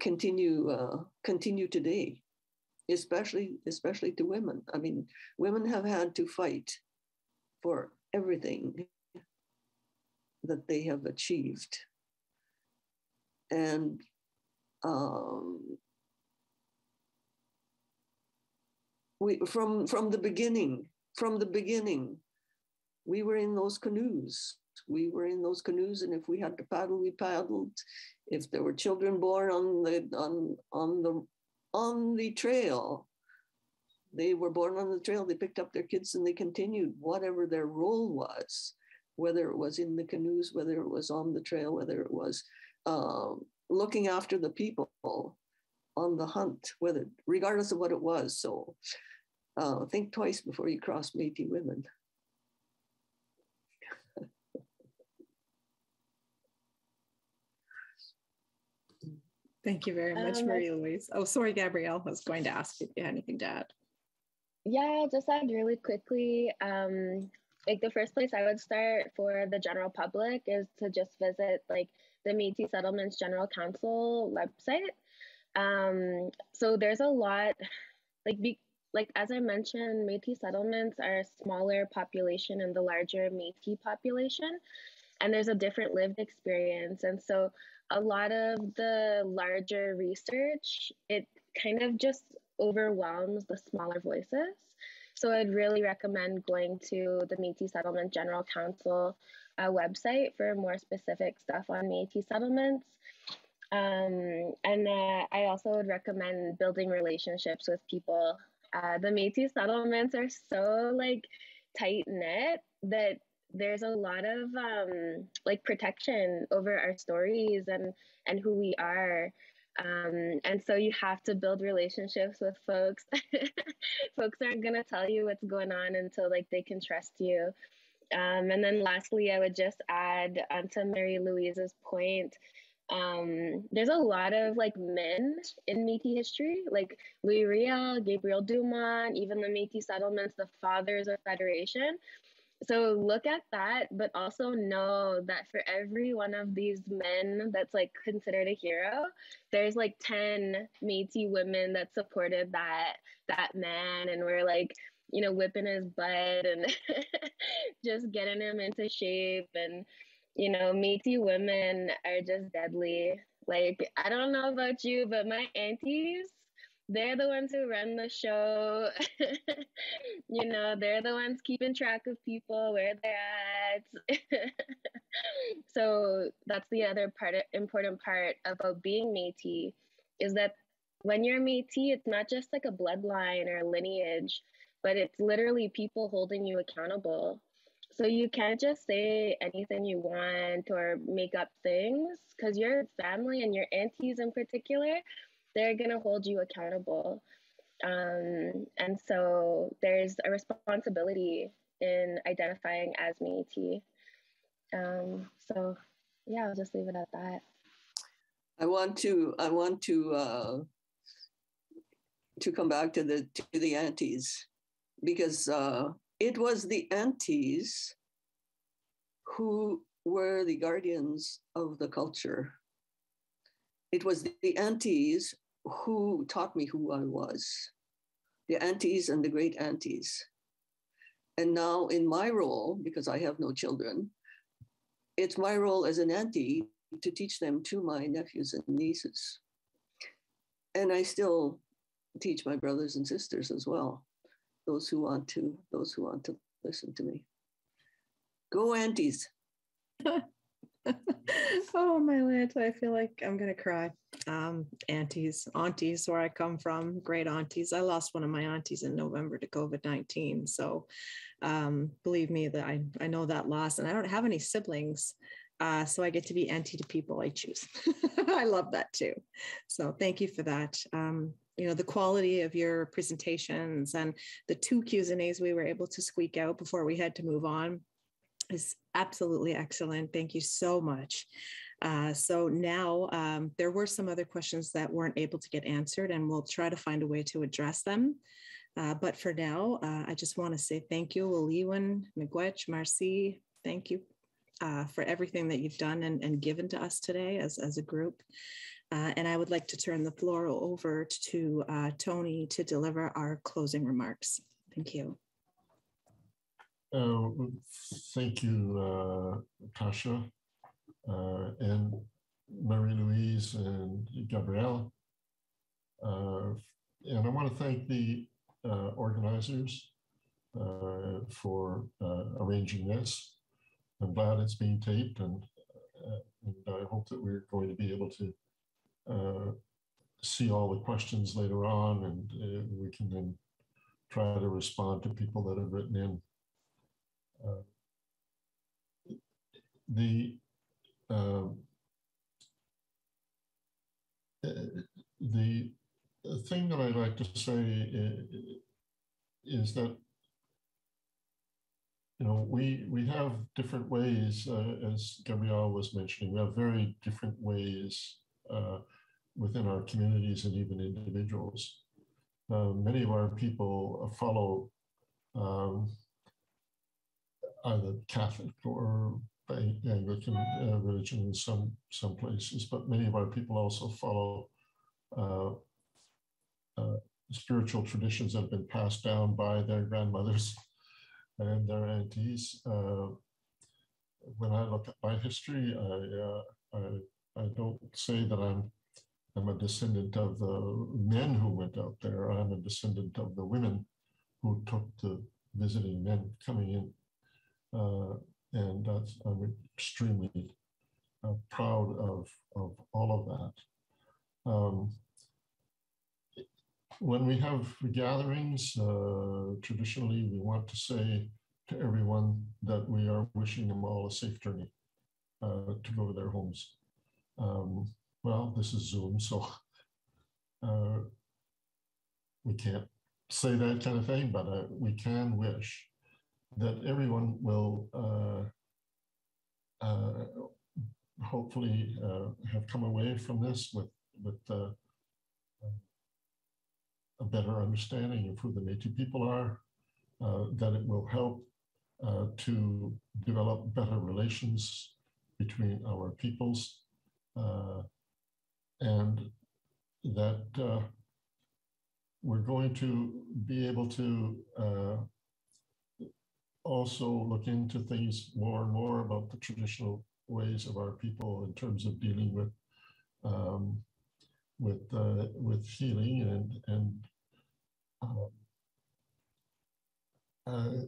B: continue uh, continue today, especially especially to women. I mean, women have had to fight for everything that they have achieved, and um, we from from the beginning from the beginning we were in those canoes. We were in those canoes, and if we had to paddle, we paddled. If there were children born on the on on the on the trail, they were born on the trail. They picked up their kids and they continued whatever their role was, whether it was in the canoes, whether it was on the trail, whether it was um, looking after the people on the hunt, whether regardless of what it was. So uh, think twice before you cross Métis women.
A: Thank you very much, um, Marie Louise. Oh, sorry, Gabrielle I was going to ask if you had anything to add.
D: Yeah, just add really quickly. Um, like the first place I would start for the general public is to just visit like the Métis Settlements General Council website. Um, so there's a lot, like be, like as I mentioned, Métis settlements are a smaller population in the larger Métis population. and there's a different lived experience. And so a lot of the larger research, it kind of just overwhelms the smaller voices. So I'd really recommend going to the Métis Settlement General Council uh, website for more specific stuff on Métis settlements. Um, and uh, I also would recommend building relationships with people. Uh, the Métis settlements are so like tight knit that there's a lot of um, like protection over our stories and and who we are. Um, and so you have to build relationships with folks. folks aren't gonna tell you what's going on until like they can trust you. Um, and then lastly, I would just add onto Mary Louise's point. Um, there's a lot of like men in Métis history, like Louis Riel, Gabriel Dumont, even the Métis settlements, the fathers of Federation so look at that but also know that for every one of these men that's like considered a hero there's like 10 Métis women that supported that that man and we're like you know whipping his butt and just getting him into shape. And you know Métis women are just deadly. Like i don't know about you but my aunties they're the ones who run the show. you know, they're the ones keeping track of people where they're at. so that's the other part, important part about being Métis is that when you're Métis, it's not just like a bloodline or lineage, but it's literally people holding you accountable. So you can't just say anything you want or make up things because your family and your aunties in particular they're going to hold you accountable. Um, and so there's a responsibility in identifying as Métis. Um, so yeah, I'll just leave it at that.
B: I want to I want to uh, to come back to the to the aunties because uh, it was the aunties who were the guardians of the culture. It was the aunties who taught me who I was the aunties and the great aunties. And now, in my role, because I have no children, it's my role as an auntie to teach them to my nephews and nieces. And I still teach my brothers and sisters as well, those who want to, those who want to listen to me. Go aunties.
A: oh my Lanta, I feel like I'm gonna cry. Um, aunties, aunties, where I come from, great aunties. I lost one of my aunties in November to COVID nineteen, so um, believe me that I I know that loss, and I don't have any siblings, uh, so I get to be auntie to people I choose. I love that too. So thank you for that. Um, you know the quality of your presentations and the two Q's and A's we were able to squeak out before we had to move on is absolutely excellent. Thank you so much. Uh, so now um, there were some other questions that weren't able to get answered, and we'll try to find a way to address them. Uh, but for now, uh, I just want to say thank you, Oliwan, Miigwech, Marcy. Thank you uh, for everything that you've done and, and, given to us today as, as a group. Uh, and I would like to turn the floor over to Tony to deliver our closing remarks. Thank you.
C: Uh, thank you, uh, Tasha, and Marie Louise and Gabrielle. Uh, and I want to thank the uh, organizers uh, for arranging this. I'm glad it's being taped, and, and I hope that we're going to be able to see all the questions later on, and we can then try to respond to people that have written in uh, the um, uh, the thing that I'd like to say is that you know we we have different ways, uh, as Gabrielle was mentioning, we have very different ways uh, within our communities and even individuals. Uh, many of our people follow um, either Catholic or Anglican uh, religion in some some places, but many of our people also follow uh, uh, spiritual traditions that have been passed down by their grandmothers and their aunties. Uh, when I look at my history, I, uh, I, I don't say that I'm I'm a descendant of the men who went out there. I'm a descendant of the women who took the visiting men coming in. And that's, I'm extremely uh, proud of, of all of that. Um, when we have gatherings, uh, traditionally we want to say to everyone that we are wishing them all a safe journey uh, to go to their homes. Um, well, this is Zoom, so uh, we can't say that kind of thing, but uh, we can wish that everyone will uh, uh hopefully uh, have come away from this with, with a better understanding of who the Métis people are, that it will help to develop better relations between our peoples, and that we're going to be able to also look into things more and more about the traditional ways of our people in terms of dealing with um, with uh, with healing and and uh, uh,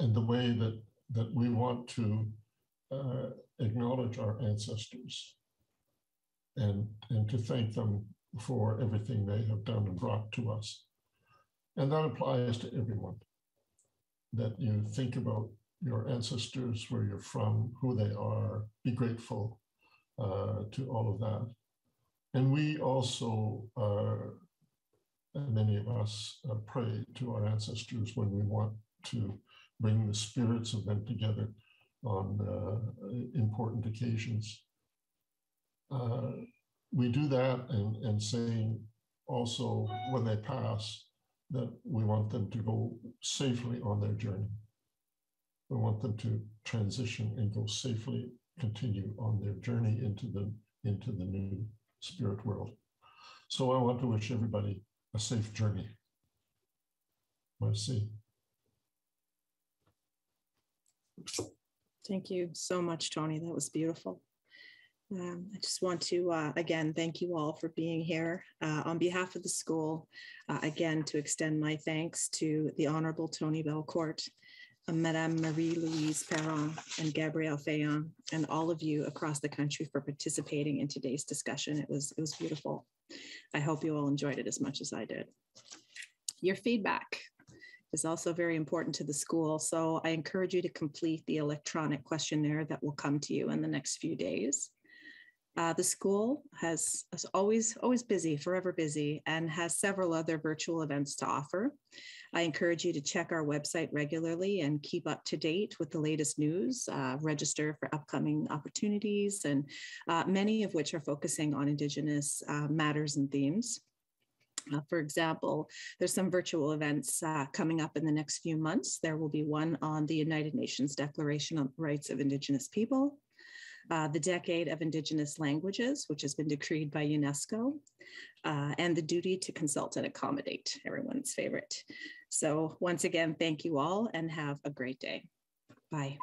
C: and the way that that we want to uh, acknowledge our ancestors and and to thank them for everything they have done and brought to us. And that applies to everyone. That you think about your ancestors, where you're from, who they are, be grateful uh, to all of that. And we also, uh, many of us, uh, pray to our ancestors when we want to bring the spirits of them together on uh, important occasions. Uh, we do that and, and saying also when they pass that we want them to go safely on their journey. We want them to transition and go safely, continue on their journey into the into the new spirit world. So I want to wish everybody a safe journey. Merci.
A: Thank you so much, Tony. That was beautiful. Um, I just want to, uh, again, thank you all for being here. Uh, on behalf of the school, uh, again, to extend my thanks to the Honorable Tony Belcourt, uh, Madame Marie-Louise Perron, and Gabrielle Fayant, and all of you across the country for participating in today's discussion. It was, it was beautiful. I hope you all enjoyed it as much as I did. Your feedback is also very important to the school. So I encourage you to complete the electronic questionnaire that will come to you in the next few days. Uh, the school has is always always busy, forever busy, and has several other virtual events to offer. I encourage you to check our website regularly and keep up to date with the latest news, uh, register for upcoming opportunities, and uh, many of which are focusing on Indigenous uh, matters and themes. Uh, for example, there's some virtual events uh, coming up in the next few months. There will be one on the United Nations Declaration on the Rights of Indigenous People, uh, the Decade of Indigenous Languages, which has been decreed by UNESCO, uh, and the duty to consult and accommodate, everyone's favorite. So once again, thank you all and have a great day. Bye.